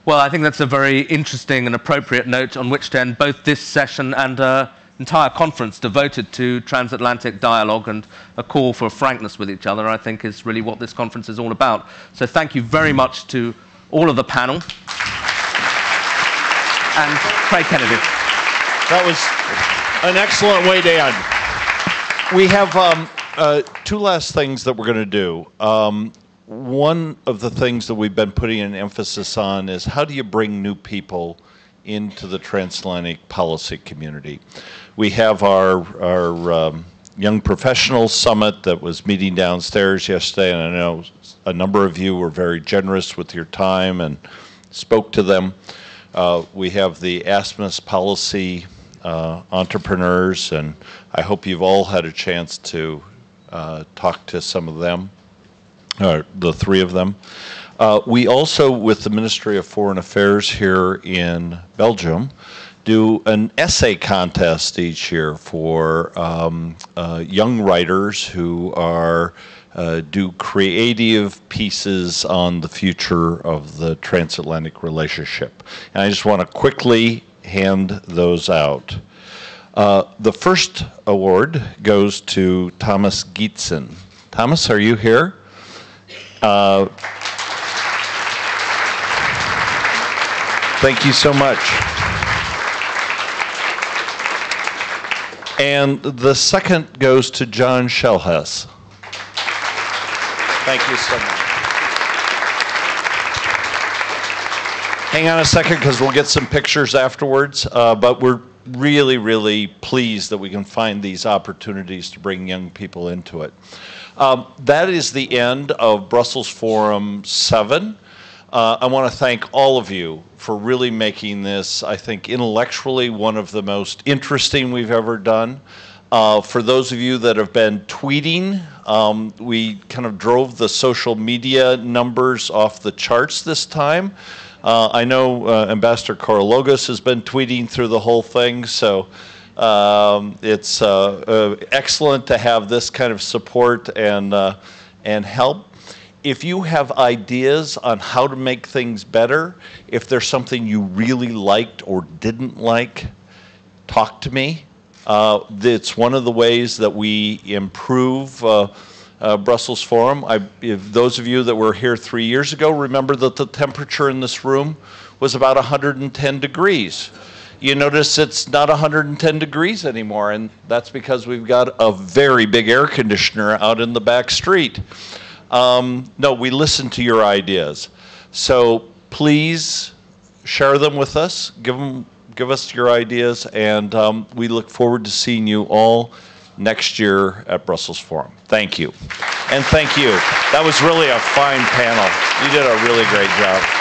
Well, I think that's a very interesting and appropriate note on which to end both this session and uh, entire conference devoted to transatlantic dialogue and a call for frankness with each other, I think is really what this conference is all about. So thank you very much to all of the panel. And Craig Kennedy. That was an excellent way to end. We have um, uh, two last things that we're going to do. Um, one of the things that we've been putting an emphasis on is how do you bring new people into the transatlantic policy community? We have our, our um, Young Professionals Summit that was meeting downstairs yesterday, and I know a number of you were very generous with your time and spoke to them. Uh, we have the ASMUS policy uh, entrepreneurs, and I hope you've all had a chance to uh, talk to some of them uh, the three of them. Uh, we also, with the Ministry of Foreign Affairs here in Belgium, do an essay contest each year for um, uh, young writers who are uh, do creative pieces on the future of the transatlantic relationship. And I just want to quickly hand those out. Uh, the first award goes to Thomas Gietzen. Thomas, are you here? Uh, thank you so much. And the second goes to John Shellhess. Thank you so much. hang on a second because we'll get some pictures afterwards. Uh, but we're really, really pleased that we can find these opportunities to bring young people into it. Um, that is the end of Brussels Forum 7. Uh, I want to thank all of you for really making this, I think, intellectually one of the most interesting we've ever done. Uh, for those of you that have been tweeting, um, we kind of drove the social media numbers off the charts this time. Uh, I know uh, Ambassador Korologos has been tweeting through the whole thing, so um, it's uh, uh, excellent to have this kind of support and uh, and help. If you have ideas on how to make things better, if there's something you really liked or didn't like, talk to me. Uh, it's one of the ways that we improve uh, uh, Brussels Forum. I, if those of you that were here three years ago remember that the temperature in this room was about 110 degrees. You notice it's not 110 degrees anymore, and that's because we've got a very big air conditioner out in the back street. Um, no, we listen to your ideas. So please share them with us. Give them, give us your ideas, and um, we look forward to seeing you all next year at Brussels Forum. Thank you. And thank you. That was really a fine panel. You did a really great job.